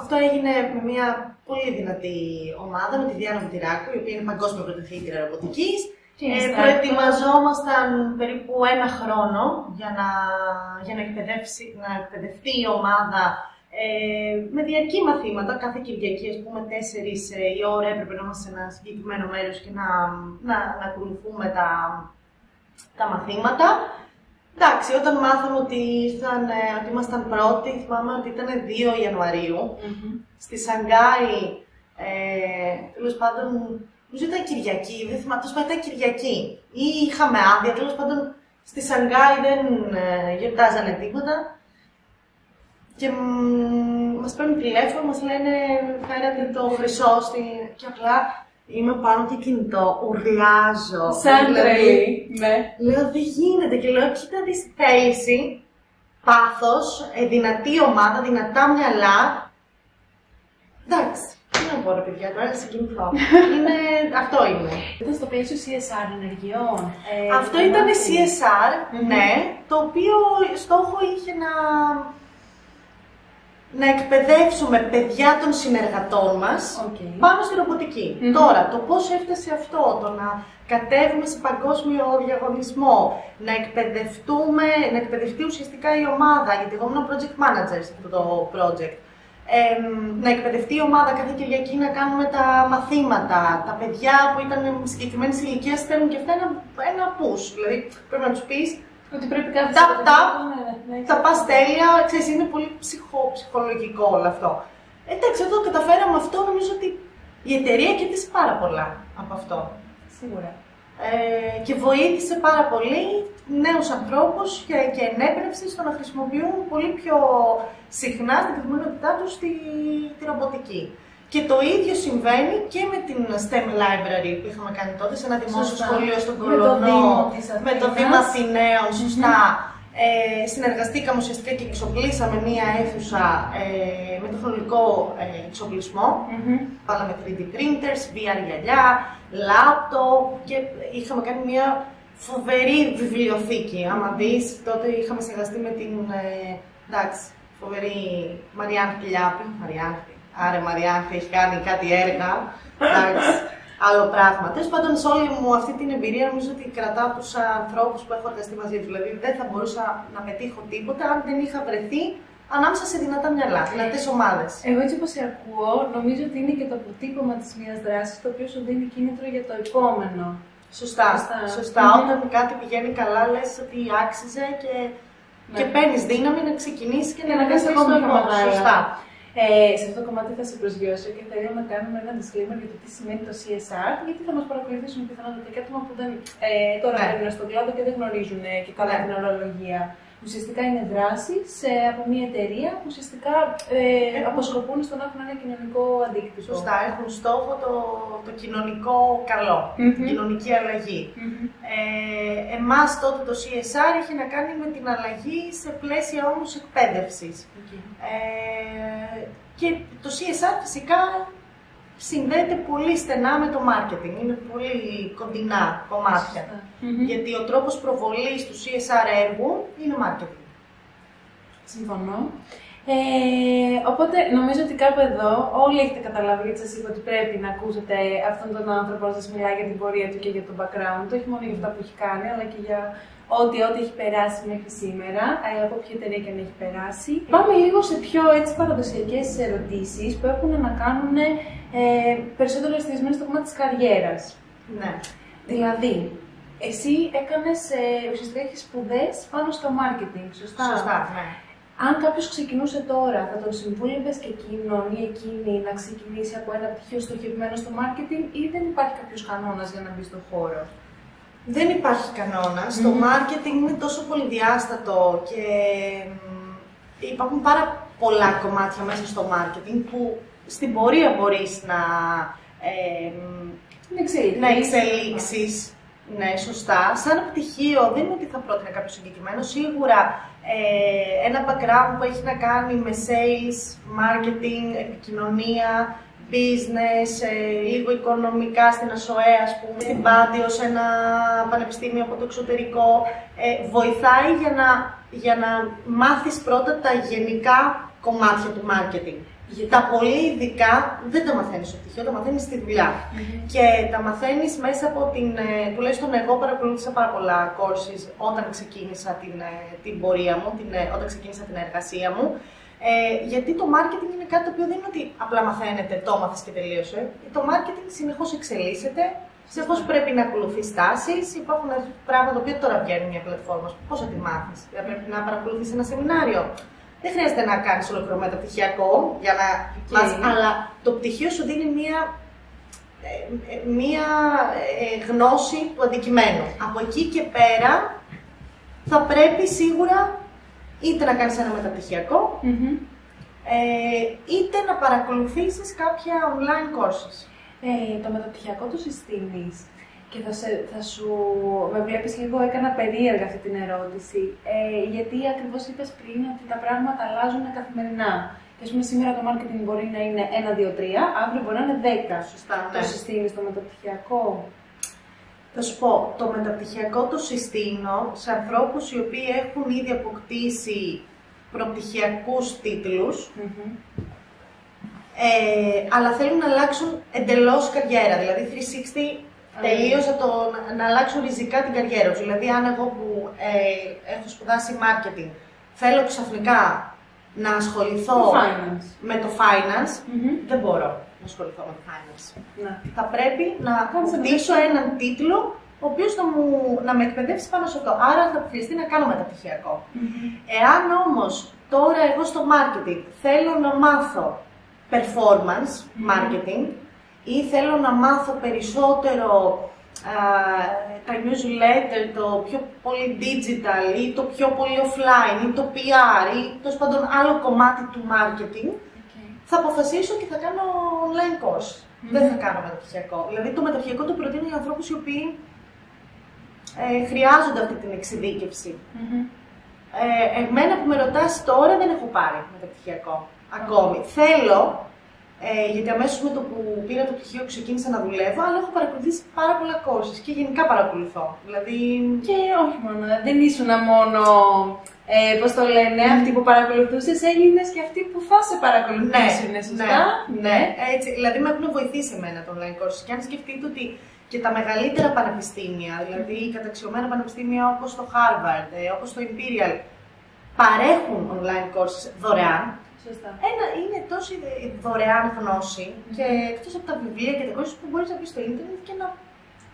αυτό έγινε με μια πολύ δυνατή ομάδα, με τη Διάννα Βουτυράκου, η οποία είναι παγκόσμια πρωταθλήτρια ρομποτικής. Ε, προετοιμαζόμασταν περίπου ένα χρόνο για να, για να, εκπαιδεύσει, να εκπαιδευτεί η ομάδα ε, με διαρκή μαθήματα. Κάθε Κυριακή, ας πούμε, 4 ε, η ώρα έπρεπε να είμαστε σε ένα συγκεκριμένο μέρος και να, να, να ακολουθούμε τα, τα μαθήματα. Εντάξει, όταν μάθαμε ότι, ήρθαν, ε, ότι ήμασταν πρώτοι, θυμάμαι ότι ήταν 2 ιανουαριου Στη Σανγκάη, ε, τέλος πάντων, νομίζω ήταν Κυριακή, δεν θυμάμαι, τέλος ήταν Κυριακή. Ή είχαμε άδεια, τέλος πάντων, στη Σανγκάη δεν ε, γιορτάζανε τίποτα. Και μας παίρνουν τηλέφωνο, μας λένε φέρατε το χρυσό στη... και απλά είμαι πάνω και κινητό, ουρλιάζω. Σαν Δηλαδή, τρελή. Ναι. Λέω δεν γίνεται και λέω κοίτα δεις θέληση, πάθος, ε, δυνατή ομάδα, δυνατά μυαλά. Εντάξει, τι να πω ρε παιδιά, τώρα να συγκινηθώ. *laughs* είναι, αυτό είναι. Ήταν στο πλαίσιο CSR ενεργειών. ε, αυτό το ήταν marketing. CSR, Μμμ. ναι, το οποίο στόχο είχε να, να εκπαιδεύσουμε παιδιά των συνεργατών μας Οκ. πάνω στη ρομποτική. Μμμ. Τώρα, το πώς έφτασε αυτό, το να κατέβουμε σε παγκόσμιο διαγωνισμό, να εκπαιδευτούμε, να εκπαιδευτεί ουσιαστικά η ομάδα, γιατί εγώ ήμουν project manager σε αυτό το project. Εμ, να εκπαιδευτεί η ομάδα κάθε Κυριακή να κάνουμε τα μαθήματα. Τα παιδιά που ήταν συγκεκριμένη ηλικία στέλνουν και αυτά ένα, ένα push. Δηλαδή πρέπει να τους πεις Ότι πρέπει κάτι Ταπ, ταπ, ναι, ναι, ναι, θα πα τέλεια, ξέρεις, είναι πολύ ψυχο, ψυχολογικό όλο αυτό. Εντάξει, όταν καταφέραμε αυτό, νομίζω ότι η εταιρεία κέρδισε πάρα πολλά από αυτό. Σίγουρα. Ε, και βοήθησε πάρα πολύ νέους ανθρώπους και, και ενέπνευση στο να χρησιμοποιούν πολύ πιο συχνά στην καθημερινότητά τους τη, τη ρομποτική. Και το ίδιο συμβαίνει και με την STEM Library που είχαμε κάνει τότε σε ένα δημόσιο Σωστά. σχολείο στον Με το Κολονό, Δήμο της με το Αθήνας. Δήμο Αθηναίων, σωστά. Ε, συνεργαστήκαμε ουσιαστικά και εξοπλίσαμε μία αίθουσα ε, με τεχνολογικό ε, εξοπλισμό. Μμμ. Βάλαμε 3D printers, VR γυαλιά, laptop και είχαμε κάνει μια φοβερή βιβλιοθήκη. Άμα δεις, τότε είχαμε συνεργαστεί με την, ε, εντάξει, φοβερή Μαριάννη Κιλιάπη. Μαριάννη, άρε Μαριάννη, έχεις κάνει κάτι έργα. Εντάξει, άλλο πράγμα. Τέλος πάντων, σε όλη μου αυτή την εμπειρία, νομίζω ότι κρατάω τους ανθρώπους που έχω εργαστεί μαζί τους. Δηλαδή, δεν θα μπορούσα να πετύχω τίποτα αν δεν είχα βρεθεί ανάμεσα σε δυνατά μυαλά, δυνατές ομάδες. Εγώ έτσι όπως σε ακούω, νομίζω ότι είναι και το αποτύπωμα της μιας δράσης, το οποίο σου δίνει κίνητρο για το επόμενο. Σωστά. Σωστά. Σωστά. Μμμ. Όταν κάτι πηγαίνει καλά, λες ότι άξιζε και, Ναι. και παίρνεις δύναμη να ξεκινήσεις και, Και να να κάνεις κάνεις ακόμα το πιο επόμενο. μεγάλα. Σωστά. Ε, σε αυτό το κομμάτι θα σε προσγειώσω και θέλω να κάνουμε ένα disclaimer για το τι σημαίνει το CSR, γιατί θα μας παρακολουθήσουν πιθανότατα και άτομα που δεν, ε, τώρα Ναι. μπαίνουν στον κλάδο και δεν γνωρίζουν ε, και καλά Ναι. την ορολογία. Ουσιαστικά είναι δράσεις από μια εταιρεία που ουσιαστικά ε, Έχουν- αποσκοπούν στο να έχουν ένα κοινωνικό αντίκτυπο. Σωστά. Έχουν στόχο το, το κοινωνικό καλό, Μμμ. την κοινωνική αλλαγή. Μμμ. Ε, εμάς τότε το CSR είχε να κάνει με την αλλαγή σε πλαίσια όμως εκπαίδευσης. Οκ. Ε, και το CSR φυσικά συνδέεται πολύ στενά με το marketing. Είναι πολύ κοντινά κομμάτια. Σωστά. Μμμ. Γιατί ο τρόπος προβολής του CSR έργου είναι marketing. Συμφωνώ. Ε, οπότε νομίζω ότι κάπου εδώ όλοι έχετε καταλάβει γιατί σας είπα ότι πρέπει να ακούσετε αυτόν τον άνθρωπο να σας μιλάει για την πορεία του και για το background του, όχι μόνο για αυτά που έχει κάνει, αλλά και για ό,τι ό,τι έχει περάσει μέχρι σήμερα, ε, από ποια εταιρεία και αν έχει περάσει. Πάμε λίγο σε πιο έτσι παραδοσιακές ερωτήσεις που έχουν να κάνουν ε, περισσότερο εστιασμένε στο κομμάτι της καριέρας. Ναι. Δηλαδή, εσύ έκανες ε, ουσιαστικά έχεις σπουδές πάνω στο marketing, σωστά; Σωστά, ναι. Αν κάποιος ξεκινούσε τώρα, θα τον συμβούλευες και εκείνον ή εκείνη να ξεκινήσει από ένα πτυχίο στοχευμένο στο marketing ή δεν υπάρχει κάποιος κανόνας για να μπει στον χώρο; Δεν υπάρχει κανόνα. Το Μμμ. marketing είναι τόσο πολυδιάστατο και μ, υπάρχουν πάρα πολλά κομμάτια μέσα στο marketing που στην πορεία μπορείς να, ε, μ, Δεν ξέρει. να εξελίξεις. Ναι, σωστά. Σαν πτυχίο δεν είναι ότι θα πρότεινα κάποιο συγκεκριμένο. Σίγουρα ε, ένα background που έχει να κάνει με sales, marketing, επικοινωνία, business, ε, λίγο οικονομικά στην ΑΣΟΕ, ας πούμε, στην Πάντιο, σε ένα πανεπιστήμιο από το εξωτερικό, ε, βοηθάει για να, για να μάθεις πρώτα τα γενικά κομμάτια του marketing. Γιατί- Τα πολύ ειδικά δεν τα μαθαίνεις στο πτυχίο, τα μαθαίνεις στη δουλειά. Και τα μαθαίνεις μέσα από την, ε, τουλάχιστον εγώ παρακολούθησα πάρα πολλά courses όταν ξεκίνησα την, ε, την πορεία μου, την, ε, όταν ξεκίνησα την εργασία μου. Ε, γιατί το marketing είναι κάτι το οποίο δεν είναι ότι απλά μαθαίνετε, το μάθες και τελείωσε. Το marketing συνεχώς εξελίσσεται Συνεπώ πρέπει να ακολουθείς τάσεις. Υπάρχουν πράγματα που τώρα βγαίνουν μια πλατφόρμα. Πώς θα τη μάθεις, Δεν πρέπει να παρακολουθείς ένα σεμινάριο. Δεν χρειάζεται να κάνεις ολοκληρωμένο μεταπτυχιακό για να Okay. μάθεις, αλλά το πτυχίο σου δίνει μια, ε, ε, μια ε, γνώση του αντικειμένου. Από εκεί και πέρα θα πρέπει σίγουρα είτε να κάνεις ένα μεταπτυχιακό, Μμμ. ε, είτε να παρακολουθήσεις κάποια online courses. Ε, το μεταπτυχιακό το συστήνεις και θα, σε, θα σου... Με βλέπεις λίγο, έκανα περίεργα αυτή την ερώτηση, ε, γιατί ακριβώς είπες πριν ότι τα πράγματα αλλάζουν καθημερινά. Και ας πούμε σήμερα το marketing μπορεί να είναι 1, 2, 3, αύριο μπορεί να είναι 10. Σωστά, Το ναι. συστήνεις το μεταπτυχιακό. Θα σου πω, το μεταπτυχιακό το συστήνω σε ανθρώπους οι οποίοι έχουν ήδη αποκτήσει προπτυχιακούς τίτλους, Μμμ. ε, αλλά θέλουν να αλλάξουν εντελώς καριέρα, δηλαδή 360 τελείως να, το, να αλλάξουν ριζικά την καριέρα τους. Δηλαδή, αν εγώ που ε, έχω σπουδάσει marketing θέλω ξαφνικά να ασχοληθώ Το finance. με το finance, Μμμ. δεν μπορώ να ασχοληθώ με το finance. Ναι. Θα πρέπει να Κάνεις αποκτήσω έναν τίτλο ο οποίος να, μου, να με εκπαιδεύσει πάνω σε αυτό. Άρα θα χρειαστεί να κάνω μεταπτυχιακό. Μμμ. Εάν όμως τώρα εγώ στο marketing θέλω να μάθω performance marketing ή θέλω να μάθω περισσότερο α, τα newsletter, το πιο πολύ digital ή το πιο πολύ offline ή το PR ή τέλος πάντων άλλο κομμάτι του marketing, OK. θα αποφασίσω και θα κάνω online course. Δεν θα κάνω μεταπτυχιακό. Δηλαδή το μεταπτυχιακό το προτείνω για ανθρώπους οι οποίοι ε, χρειάζονται αυτή την εξειδίκευση. Μμμ. Ε, εμένα που με ρωτάς τώρα δεν έχω πάρει μεταπτυχιακό ακόμη. Θέλω, ε, γιατί αμέσως με το που πήρα το πτυχίο ξεκίνησα να δουλεύω, αλλά έχω παρακολουθήσει πάρα πολλά courses και γενικά παρακολουθώ. Δηλαδή, Και όχι μόνο, δεν ήσουν μόνο, ε, πώς το λένε, αυτοί που παρακολουθούσες, έγινες και αυτοί που θα σε παρακολουθήσουν, σωστά; ναι, έτσι, δηλαδή με έχουν βοηθήσει εμένα το online courses. Και αν σκεφτείτε ότι και τα μεγαλύτερα πανεπιστήμια, δηλαδή καταξιωμένα πανεπιστήμια όπως το Harvard, ε, όπως το Imperial, παρέχουν online courses δωρεάν, Σωστά. Ένα είναι τόση δωρεάν γνώση και εκτός από τα βιβλία και τα courses που μπορείς να μπει στο ίντερνετ και να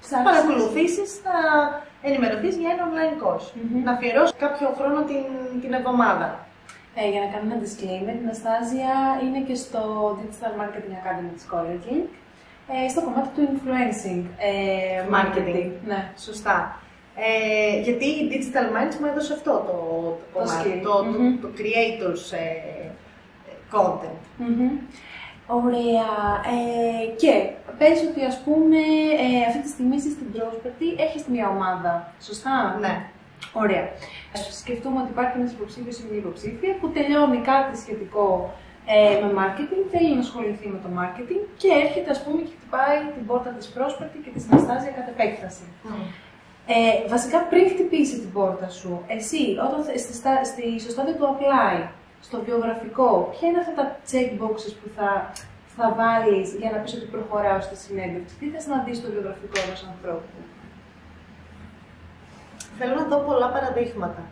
Ψάξεις. παρακολουθήσεις, να ενημερωθείς για ένα online course. Μμμ. Να αφιερώσεις κάποιο χρόνο την, την εβδομάδα. Ε, για να κάνω ένα disclaimer, η Ναστάζια είναι και στο Digital Marketing Academy της College Link, ε, στο κομμάτι του influencing ε, Marketing. Ναι. Σωστά. Ε, γιατί η Digital Minds μου έδωσε αυτό το, το, κομμάτι, skill. το, το, Μμμ. το creators ε, content. Μμμ. Ωραία. Ε, και πες ότι ας πούμε ε, αυτή τη στιγμή είσαι στην Prosperity, έχεις μια ομάδα, σωστά; Ναι. Ωραία. Ας σκεφτούμε ότι υπάρχει ένας υποψήφιος ή μια υποψήφια που τελειώνει κάτι σχετικό ε, με marketing, θέλει να ασχοληθεί με το marketing και έρχεται ας πούμε και χτυπάει την πόρτα της Prosperity και της Αναστάζια κατ' επέκταση. Ε, βασικά πριν χτυπήσει την πόρτα σου, εσύ όταν θε- στη, στα- στη, στο στάδιο του apply, στο βιογραφικό, ποια είναι αυτά τα checkboxes που θα, θα βάλεις για να πεις ότι προχωράω στη συνέντευξη, τι θες να δεις στο βιογραφικό ενός ανθρώπου; Θέλω να δω πολλά παραδείγματα.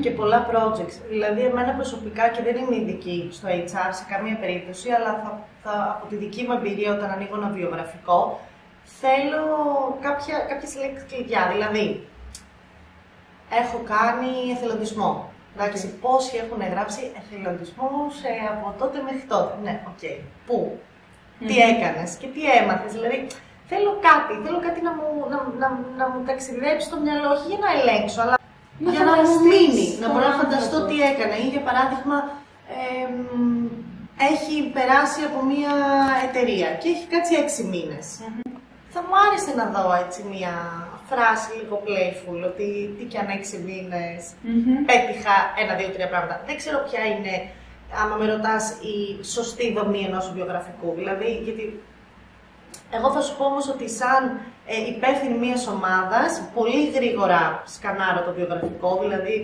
και πολλά projects. Δηλαδή, εμένα προσωπικά και δεν είμαι ειδική στο HR σε καμία περίπτωση, αλλά θα, θα, από τη δική μου εμπειρία όταν ανοίγω ένα βιογραφικό, θέλω κάποια, κάποιες λέξεις κλειδιά. Δηλαδή, έχω κάνει εθελοντισμό. Εντάξει, πόσοι έχουν γράψει εθελοντισμό σε, από τότε μέχρι τότε. Ναι, οκ. Πού, τι Μμμ. έκανες και τι έμαθες; Δηλαδή, θέλω κάτι, θέλω κάτι να μου, να, να, να μου ταξιδέψει στο μυαλό, όχι για να ελέγξω, αλλά Να για να μου φανταστείς μείνει, να τον μπορώ να άνθρωπο. φανταστώ τι έκανε. Ή για παράδειγμα, εμ, έχει περάσει από μια εταιρεία και έχει κάτσει έξι μήνες. Θα μου άρεσε να δω έτσι μια φράση λίγο playful, ότι τι και αν έξι μήνες Μμμ. πέτυχα ένα, δύο, τρία πράγματα. Δεν ξέρω ποια είναι, άμα με ρωτάς, η σωστή δομή ενός βιογραφικού. Δηλαδή, γιατί εγώ θα σου πω όμως ότι σαν ε, υπεύθυνη μιας ομάδας, πολύ γρήγορα σκανάρω το βιογραφικό, δηλαδή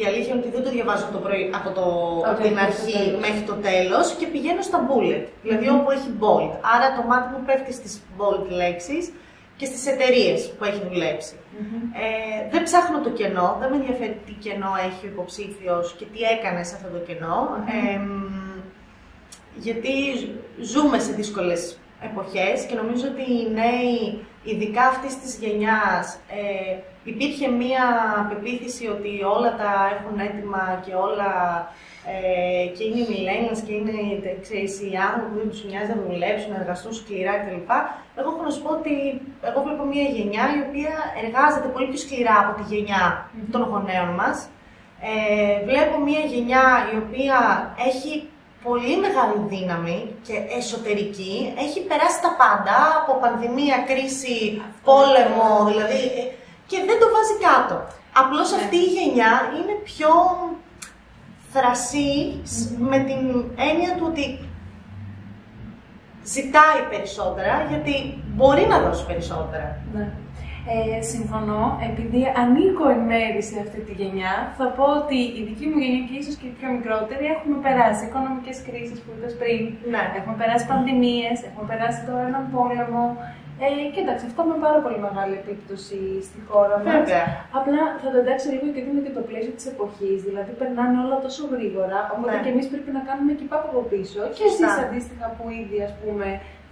η αλήθεια είναι ότι δεν το διαβάζω από, το πρωί, από, το, Από από το την τέλος. αρχή μέχρι το τέλος και πηγαίνω στα bullet, δηλαδή όπου έχει bold. Άρα το μάτι μου πέφτει στις bold λέξεις και στις εταιρείες που έχει δουλέψει. Μμμ. Ε, δεν ψάχνω το κενό, δεν με ενδιαφέρει τι κενό έχει ο υποψήφιος και τι έκανε σε αυτό το κενό. Ε, γιατί ζ- ζούμε σε δύσκολες εποχές και νομίζω ότι οι νέοι, ειδικά αυτής της γενιάς, ε, υπήρχε μία πεποίθηση ότι όλα τα έχουν έτοιμα και όλα ε, και είναι οι millennials και είναι ξέρεις, οι άνθρωποι που δεν τους νοιάζει να δουλέψουν, να εργαστούν σκληρά κτλ. Εγώ έχω να σου πω ότι εγώ βλέπω μια γενιά η οποία εργάζεται πολύ πιο σκληρά από τη γενιά των γονέων μας. Ε, βλέπω μια γενιά η οποία έχει πολύ μεγάλη δύναμη και εσωτερική, έχει περάσει τα πάντα από πανδημία, κρίση, πόλεμο, δηλαδή, ε, και δεν το βάζει κάτω. Απλώς Ναι. αυτή η γενιά είναι πιο θρασή με την έννοια του ότι ζητάει περισσότερα γιατί μπορεί να δώσει περισσότερα. Ναι. Ε, συμφωνώ. Επειδή ανήκω εν μέρη σε αυτή τη γενιά, θα πω ότι η δική μου γενιά και ίσως και οι πιο μικρότεροι έχουμε περάσει οικονομικές κρίσεις που είπες πριν. Ναι. Έχουμε περάσει πανδημίες, έχουμε περάσει τώρα έναν πόλεμο. Ε, και εντάξει, αυτό με πάρα πολύ μεγάλη επίπτωση στη χώρα μας. Βέβαια. Απλά θα το εντάξει λίγο και δούμε και το πλαίσιο της εποχής. Δηλαδή, περνάνε όλα τόσο γρήγορα. Οπότε Ναι. και εμείς πρέπει να κάνουμε και πάπα από πίσω. Και Σωστά. εσείς αντίστοιχα που ήδη, ας πούμε,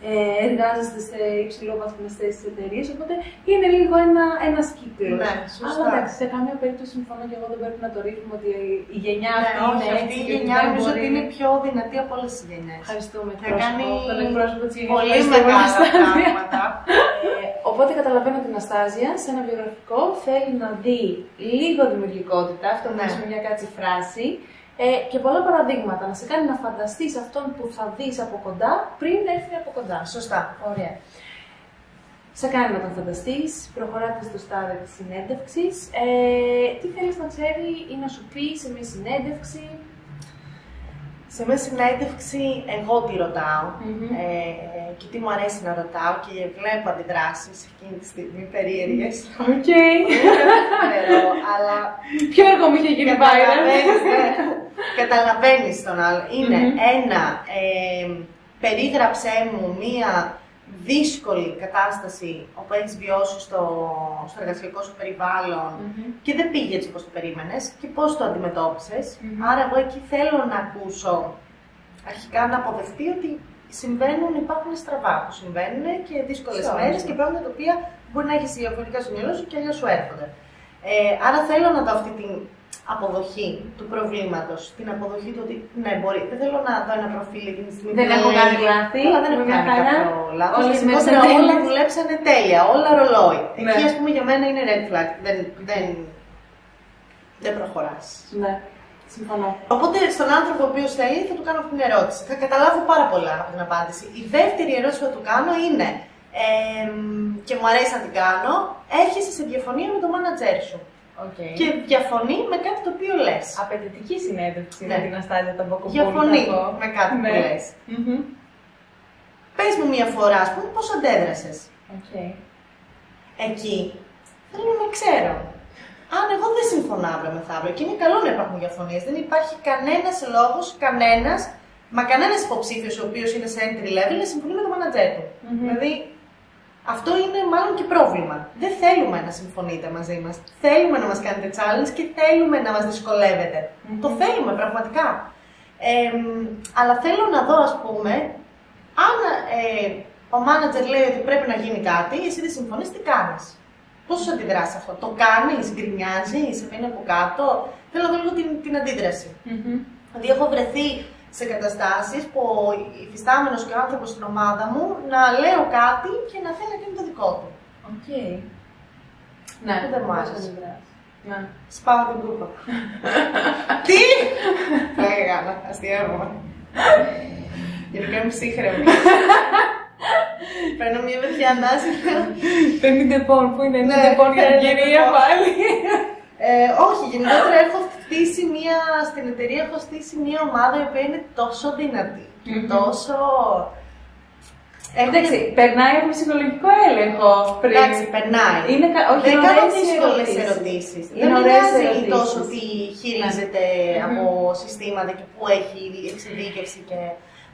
ε, εργάζεστε σε υψηλόβαθμες θέσεις τη εταιρεία. Οπότε είναι λίγο ένα ένας κύκλο. Ναι, Αλλά σωστά. εντάξει, σε καμία περίπτωση συμφωνώ και εγώ δεν πρέπει να το ρίχνουμε ότι η γενιά Ναι, αυτή όχι, είναι αυτή έτσι. η και ότι γενιά δεν νομίζω ότι μπορεί- είναι πιο δυνατή από όλες τις γενιές. Ευχαριστούμε Θα κάνει εκπρόσωπο, τον εκπρόσωπο της γενιάς πολύ που μεγάλα Αναστάζια. πράγματα. Ε, οπότε καταλαβαίνω την Αστάζια σε ένα βιογραφικό θέλει να δει λίγο δημιουργικότητα, αυτό που Ναι. είναι μια κάτσι φράση, ε, και πολλά παραδείγματα. Να σε κάνει να φανταστείς αυτόν που θα δεις από κοντά πριν έρθει από κοντά. Σωστά. Ωραία. Σε κάνει να τον φανταστείς, προχωράτε στο στάδιο της συνέντευξης. Ε, τι θέλεις να ξέρει ή να σου πει σε μια συνέντευξη; Σε μια συνέντευξη εγώ τη ρωτάω Μμμ. ε, και τι μου αρέσει να ρωτάω και βλέπω αντιδράσεις εκείνη τη στιγμή περίεργες. Οκ. Δεν ξέρω, αλλά Ποιο έργο μου είχε γίνει viral. καταλαβαίνεις, ναι. καταλαβαίνεις τον άλλο. Είναι Μμμ. ένα, ε, περίγραψέ μου μία δύσκολη κατάσταση όπου έχεις βιώσει στο, στο εργασιακό σου περιβάλλον Μμμ. και δεν πήγε έτσι όπως το περίμενες και πώς το αντιμετώπισες. Μμμ. Άρα εγώ εκεί θέλω να ακούσω αρχικά να αποδεχτεί ότι συμβαίνουν, υπάρχουν στραβά που συμβαίνουν και δύσκολες Σε όλους μέρες μας. και πράγματα τα οποία μπορεί να έχεις διαφορετικά στο μυαλό σου και αλλιώς σου έρχονται. Ε, άρα θέλω να δω αυτή την αποδοχή του προβλήματος, την αποδοχή του ότι ναι μπορεί, δεν θέλω να δω ένα προφίλ εκείνη τη στιγμή Δεν που έχω λέει, κάνει λάθη, «Καλά, δεν έχω μια κάνει χαρά, κάποιο λάθος, όλες οι μέρες γενικότερα είναι όλα τέλειες». δουλέψανε τέλεια, όλα ρολόι. Ναι. Εκεί ας πούμε για μένα είναι red flag, δεν, δεν, δεν προχωράς. Ναι, συμφωνώ. Οπότε στον άνθρωπο ο οποίος θέλει θα του κάνω αυτή την ερώτηση. Θα καταλάβω πάρα πολλά από την απάντηση. Η δεύτερη ερώτηση που θα του κάνω είναι, εμ, και μου αρέσει να την κάνω, έρχεσαι σε διαφωνία με τον μάνατζέρ σου. Okay. Και διαφωνεί με κάτι το οποίο λες. Απαιτητική συνέντευξη Ναι. με τη Ναστάζια Ταμπακοπούλου. Διαφωνεί θα πω. με κάτι που Ναι. λες. Μμμ. Πες μου μία φορά, ας πούμε, πώς αντέδρασες. Οκ. Εκεί θέλω να ξέρω. Αν εγώ δεν συμφωνώ αύριο μεθαύριο και είναι καλό να υπάρχουν διαφωνίες, δεν υπάρχει κανένας λόγος, κανένας, μα κανένας υποψήφιος ο οποίος είναι σε entry level να συμφωνεί με τον manager του. Μμμ. Δηλαδή, αυτό είναι μάλλον και πρόβλημα. Δεν θέλουμε να συμφωνείτε μαζί μας. Θέλουμε να μας κάνετε challenge και θέλουμε να μας δυσκολεύετε. Μμμ. Το θέλουμε πραγματικά. Ε, αλλά θέλω να δω, ας πούμε, αν ε, ο manager λέει ότι πρέπει να γίνει κάτι, εσύ δεν συμφωνείς, τι κάνεις; Πώς σου αντιδράσεις αυτό, το κάνεις, γκρινιάζεις, σε μείνει από κάτω; Θέλω να δω λίγο την, την αντίδραση. Μμμ. Δηλαδή, έχω βρεθεί σε καταστάσεις που ο υφιστάμενος και ο άνθρωπος στην ομάδα μου να λέω κάτι και να θέλει να κάνει το δικό του. Οκ. Ναι, Αυτό δεν μου πώς άρεσε. αντιδράς. Ναι. Σπάω την κούπα. *laughs* Τι! Λέγα, αστειεύομαι. Γενικά είμαι ψύχραιμη. Παίρνω μια βαθιά ανάσα και λέω, 50 πόν, που είναι; Ναι, 50 πόν για την 50 κυρία πόν. πάλι. Ε, όχι, γενικότερα έχω στήσει μια, στην εταιρεία έχω στήσει μια ομάδα η οποία είναι τόσο δυνατή και Μμμ. τόσο... Έχουν- Εντάξει, περνάει από ψυχολογικό έλεγχο πριν. Εντάξει, περνάει. Είναι, κα- όχι, δεν είναι κάνω ωραίες οι δύσκολε ερωτήσεις. ερωτήσεις. Είναι Δεν με ωραίες νοιάζει ερωτήσεις. Ναι. τόσο τι χειρίζεται Μμμ. από συστήματα και πού έχει εξειδίκευση. Και...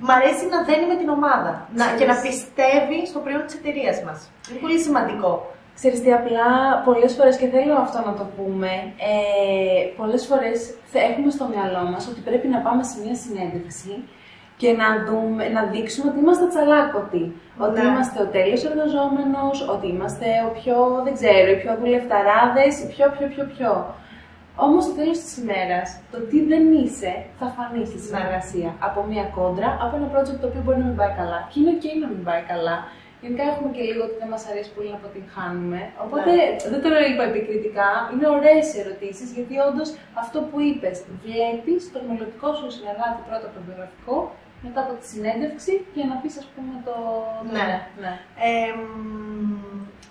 Μ' αρέσει να δένει με την ομάδα να, και να Ξέρεις. πιστεύει στο προϊόν της εταιρείας μας. Είναι πολύ σημαντικό. Ξέρεις τι, απλά πολλές φορές, και θέλω αυτό να το πούμε, ε, πολλές φορές θε- έχουμε στο μυαλό μας ότι πρέπει να πάμε σε μια συνέντευξη και να, δούμε, να δείξουμε ότι είμαστε τσαλάκωτοι. Ότι Ναι. είμαστε ο τέλειος εργαζόμενος, ότι είμαστε ο πιο, δεν ξέρω, οι πιο δουλευταράδες, οι πιο, πιο, πιο, πιο. Όμως στο τέλος της ημέρας, το τι δεν είσαι θα φανεί στη συνεργασία. Από μια κόντρα, από ένα project το οποίο μπορεί να μην πάει καλά. Και είναι ok να μην πάει καλά. Γενικά έχουμε και λίγο ότι δεν μας αρέσει πολύ να αποτυγχάνουμε. Οπότε δεν το λέω είπα επικριτικά, είναι ωραίες ερωτήσεις γιατί όντως αυτό που είπες, βλέπεις τον μελλοντικό σου συνεργάτη πρώτα από το βιογραφικό, μετά από τη συνέντευξη για να πεις, ας πούμε, το. Ναι. ναι. Εμ,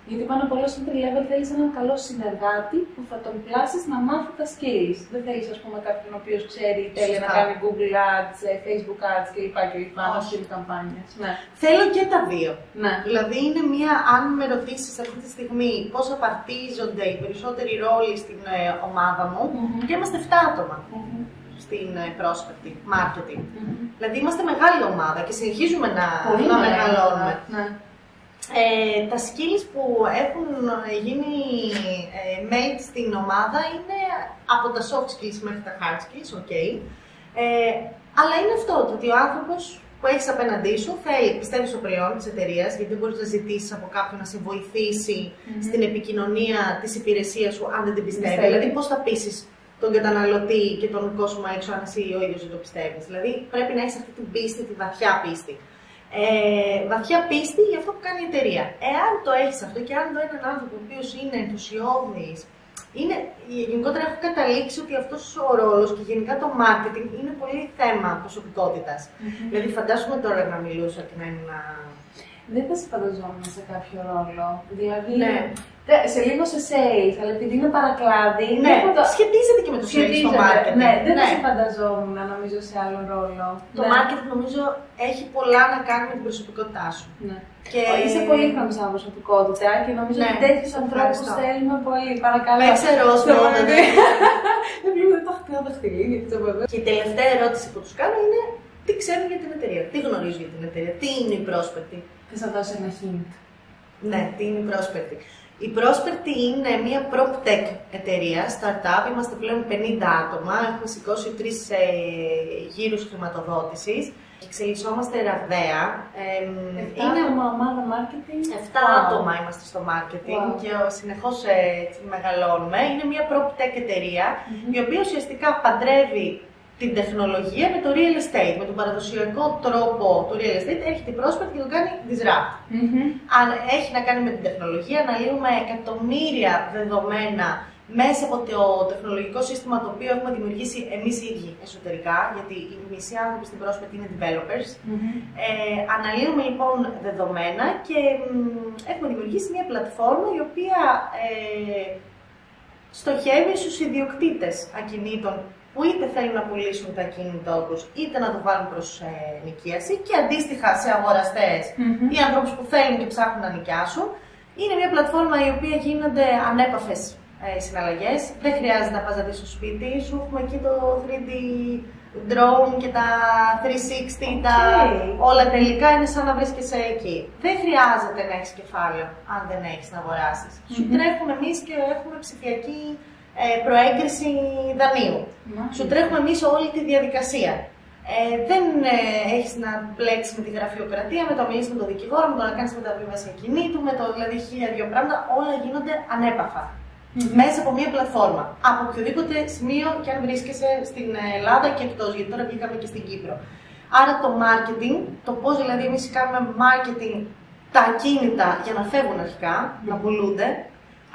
Γιατί πάνω απ' όλα στο entry level θέλεις έναν καλό συνεργάτη που θα τον πλάσεις να μάθει τα skills. Δεν θέλεις, ας πούμε, κάποιον ο οποίος ξέρει τέλεια να Σωστά. κάνει Google Ads, ε, Facebook Ads κλπ. κλπ. Να Όχι. στείλει καμπάνιες. Ναι. θέλω και τα δύο. ναι. Δηλαδή είναι μία, αν με ρωτήσεις αυτή τη στιγμή πώς απαρτίζονται οι περισσότεροι ρόλοι στην ε, ομάδα μου, Μμμ. και είμαστε 7 άτομα Μμμ. στην ε, prospecting, marketing. Μμμ. Δηλαδή είμαστε μεγάλη ομάδα και συνεχίζουμε να, Πολύ να ωραία. μεγαλώνουμε. Ναι. Ε, τα skills που έχουν γίνει ε, made στην ομάδα είναι από τα soft skills μέχρι τα hard skills, ok. Ε, αλλά είναι αυτό, το ότι ο άνθρωπος που έχεις απέναντί σου θέλει, πιστεύεις στο προϊόν της εταιρείας, γιατί δεν μπορείς να ζητήσεις από κάποιον να σε βοηθήσει στην επικοινωνία της υπηρεσίας σου αν δεν την πιστεύεις. Πιστεύει. Δηλαδή πώς θα πείσεις τον καταναλωτή και τον κόσμο έξω αν εσύ ο ίδιος δεν το πιστεύεις. Δηλαδή πρέπει να έχεις αυτή την πίστη, τη βαθιά πίστη ε, βαθιά πίστη για αυτό που κάνει η εταιρεία. Εάν το έχεις αυτό και αν δω έναν άνθρωπο ο οποίος είναι ενθουσιώδης, είναι, γενικότερα έχω καταλήξει ότι αυτός ο ρόλος και γενικά το marketing είναι πολύ θέμα προσωπικότητας. Δηλαδή, φαντάσουμε τώρα να μιλούσα και να είναι ένα. Δεν θα σε φανταζόμουν σε κάποιο ρόλο. Δηλαδή, Ναι. Τε- σε λίγο σε sales, αλλά επειδή είναι παρακλάδι. Ναι, δεν θα το- σχετίζεται και με το sales στο Σχετίζεται. marketing. Ναι, δεν θα Ναι. σε φανταζόμουν νομίζω σε άλλο ρόλο. Το ναι. marketing νομίζω έχει πολλά να κάνει με την προσωπικότητά σου. Ναι. Και... Είσαι πολύ χρόνο σαν προσωπικότητα και νομίζω Ναι, ότι τέτοιους σε ανθρώπους ευχαριστώ. θέλουμε πολύ. Παρακαλώ. Με ξέρω ως Στο μόνο, παιδί. ναι. *laughs* Δεν βλέπω, δεν το χτυπάω το χτυλί, γιατί το βέβαια. Και η τελευταία ερώτηση που τους κάνω είναι τι ξέρουν για την εταιρεία, τι γνωρίζουν για την εταιρεία, τι είναι η πρόσπερτη. Θες να δώσει ένα hint. Ναι, τι είναι η πρόσπερτη. Η Πρόσπερτη είναι μια PropTech εταιρεία, startup. Είμαστε πλέον 50 άτομα. Έχουμε σηκώσει τρεις ε, γύρους χρηματοδότησης. Εξελισσόμαστε ραγδαία. Εμ, Είναι άτομα, ομάδα marketing. 7 άτομα είμαστε στο marketing Wow. και συνεχώς μεγαλώνουμε. Είναι μια PropTech εταιρεία η οποία ουσιαστικά παντρεύει την τεχνολογία με το real estate. Με τον παραδοσιακό τρόπο του real estate έρχεται η Prospect και το κάνει disrupt. Μμμ. Αν έχει να κάνει με την τεχνολογία, αναλύουμε εκατομμύρια δεδομένα μέσα από το τεχνολογικό σύστημα το οποίο έχουμε δημιουργήσει εμείς οι ίδιοι εσωτερικά, γιατί οι μισοί άνθρωποι στην Prospect είναι developers. Μμμ. Ε, αναλύουμε λοιπόν δεδομένα και μ, έχουμε δημιουργήσει μια πλατφόρμα η οποία ε, στοχεύει στους ιδιοκτήτες ακινήτων που είτε θέλουν να πουλήσουν τα ακίνητά τους, είτε να το βάλουν προς ε, νοικίαση και αντίστοιχα σε αγοραστές Μμμ. ή ανθρώπους που θέλουν και ψάχνουν να νοικιάσουν. Είναι μια πλατφόρμα η οποία γίνονται ανέπαφες ε, συναλλαγές. Δεν χρειάζεται να πας να δεις στο σπίτι σου. Έχουμε εκεί το 3D drone και τα 360, τα... Οκ. όλα τελικά είναι σαν να βρίσκεσαι εκεί. Δεν χρειάζεται να έχεις κεφάλαιο αν δεν έχεις να αγοράσεις. Σου Μμμ. τρέχουμε εμείς και έχουμε ψηφιακή ε, προέγκριση δανείου. Μάλιστα. Σου τρέχουμε εμείς όλη τη διαδικασία. Ε, δεν ε, έχεις να μπλέξεις με τη γραφειοκρατία, με το να μιλήσεις με τον δικηγόρο, με το να κάνεις μεταβίβαση ακινήτου, με το δηλαδή χίλια δύο πράγματα, όλα γίνονται ανέπαφα. Μέσα από μια πλατφόρμα. Από οποιοδήποτε σημείο και αν βρίσκεσαι στην Ελλάδα και εκτός, γιατί τώρα βγήκαμε και στην Κύπρο. Άρα το marketing, το πώς δηλαδή εμείς κάνουμε marketing τα ακίνητα για να φεύγουν αρχικά, να πουλούνται,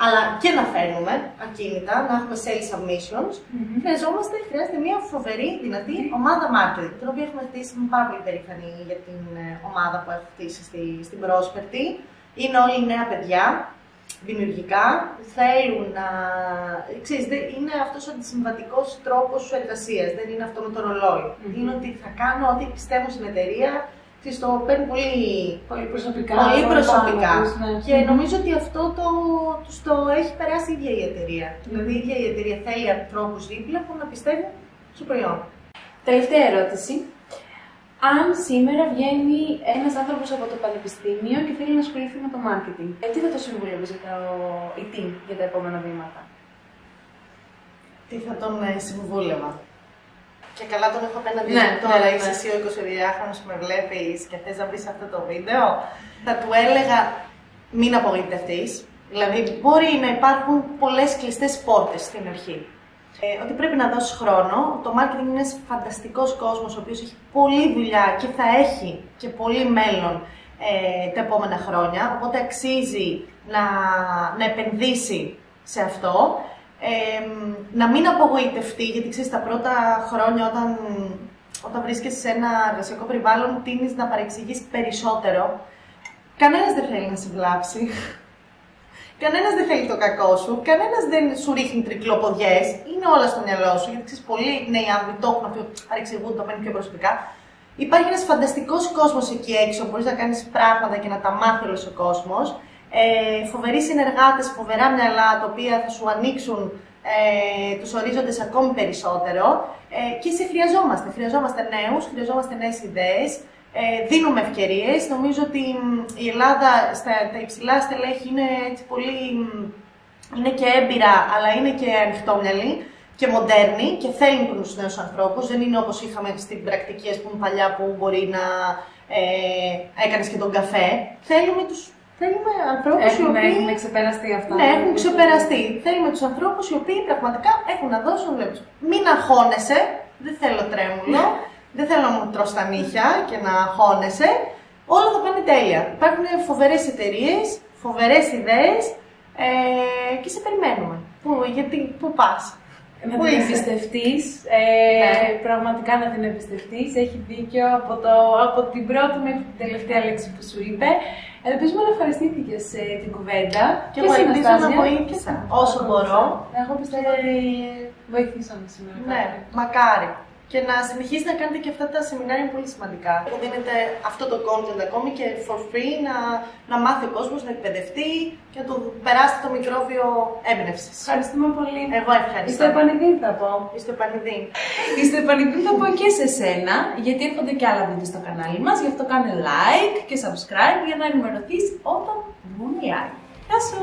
αλλά και να φέρνουμε ακίνητα, να έχουμε sales submissions, Μμμ. χρειαζόμαστε, χρειάζεται μια φοβερή, δυνατή ομάδα marketing, την οποία έχουμε χτίσει, είμαι πάρα πολύ περήφανη για την ε, ομάδα που έχω χτίσει στη, στην Πρόσπερτη. Είναι όλοι νέα παιδιά, δημιουργικά, θέλουν να... Ξέρεις, δεν- είναι αυτός ο αντισυμβατικός τρόπος εργασίας, δεν είναι αυτό με το ρολόι. Μμμ. Είναι ότι θα κάνω ό,τι πιστεύω στην εταιρεία, ξέρεις, το παίρνει πολύ Πολύ προσωπικά. πολύ προσωπικά. πάνω τους, ναι. Και νομίζω ότι αυτό το, τους το έχει περάσει η ίδια η εταιρεία. Δηλαδή η ίδια η εταιρεία θέλει ανθρώπους δίπλα που να πιστεύουν στο προϊόν. Τελευταία ερώτηση. Αν σήμερα βγαίνει ένας άνθρωπος από το πανεπιστήμιο και θέλει να ασχοληθεί με το marketing, ε, τι θα το συμβουλεύεις για το η team για τα επόμενα βήματα; Τι θα τον ε, συμβούλευα; Και καλά τον έχω απέναντι Ναι, μου τώρα, ναι, ναι. είσαι εσύ ο 22χρονος που με βλέπεις και θες να βρεις αυτό το βίντεο. Θα του έλεγα μην απογοητευτείς. Δηλαδή μπορεί να υπάρχουν πολλές κλειστές πόρτες στην αρχή. Ε, ότι πρέπει να δώσεις χρόνο. Το marketing είναι ένας φανταστικός κόσμος, ο οποίος έχει πολλή δουλειά και θα έχει και πολύ μέλλον ε, τα επόμενα χρόνια. Οπότε αξίζει να, να επενδύσει σε αυτό. Ε, να μην απογοητευτεί, γιατί ξέρεις, τα πρώτα χρόνια όταν, όταν βρίσκεσαι σε ένα εργασιακό περιβάλλον, τείνεις να παρεξηγείς περισσότερο. Κανένας δεν θέλει να σε βλάψει. Κανένας δεν θέλει το κακό σου. Κανένας δεν σου ρίχνει τρικλοποδιές. Είναι όλα στο μυαλό σου. Γιατί ξέρεις, πολλοί νέοι άνθρωποι το έχουν αυτό, παρεξηγούν, το παίρνουν πιο προσωπικά. Υπάρχει ένας φανταστικός κόσμος εκεί έξω. Μπορείς να κάνεις πράγματα και να τα μάθει όλος ο κόσμος. Ε, φοβεροί συνεργάτες, φοβερά μυαλά, τα οποία θα σου ανοίξουν ε, τους ορίζοντες ακόμη περισσότερο. Ε, και σε χρειαζόμαστε. Χρειαζόμαστε νέους, χρειαζόμαστε νέες ιδέες. Ε, δίνουμε ευκαιρίες. Νομίζω ότι μ, η Ελλάδα στα τα υψηλά στελέχη είναι έτσι πολύ... μ, είναι και έμπειρα, αλλά είναι και ανοιχτόμυαλη και μοντέρνη και θέλουν τους νέους ανθρώπους. Δεν είναι όπως είχαμε στην πρακτική, ας πούμε, παλιά που μπορεί να ε, έκανες και τον καφέ. Θέλουμε τους Θέλουμε ανθρώπους οι Έχουν, οποίοι... έχουν ξεπεραστεί αυτά. Ναι, έχουν ξεπεραστεί. Θέλουμε τους ανθρώπους οι οποίοι πραγματικά έχουν να δώσουν βλέπεις. Μην αγχώνεσαι. Δεν θέλω τρέμουλο. *laughs* δεν θέλω να μου τρως τα νύχια και να αγχώνεσαι. Όλα θα πάνε τέλεια. Υπάρχουν φοβερές εταιρείες, φοβερές ιδέες ε, και σε περιμένουμε. Πού, γιατί, πού πας; Να Πού την είσαι; εμπιστευτείς, ε, Ναι. πραγματικά να την εμπιστευτείς. Έχει δίκιο από, το, από την πρώτη μέχρι την τελευταία λέξη που σου είπε. Ελπίζουμε να ευχαριστήθηκε σε την κουβέντα. Και εγώ εσύ, ελπίζω να Αναστάσια. βοήθησα όσο μπορώ. Εγώ πιστεύω ότι βοηθήσαμε σήμερα. Ναι, κάτι. μακάρι. Και να συνεχίσετε να κάνετε και αυτά τα σεμινάρια είναι πολύ σημαντικά. Που δίνετε αυτό το content ακόμη και for free να, να μάθει ο κόσμος, να εκπαιδευτεί και να του περάσει το μικρόβιο έμπνευσης. Ευχαριστούμε πολύ. Εγώ ευχαριστώ. Είστε επανειδή θα πω. Είστε πανηδί. Είστε επανειδή θα πω και σε σένα, γιατί έρχονται και άλλα βίντεο στο κανάλι μας, γι' αυτό κάνε like και subscribe για να ενημερωθείς όταν βγουν live. Γεια σου!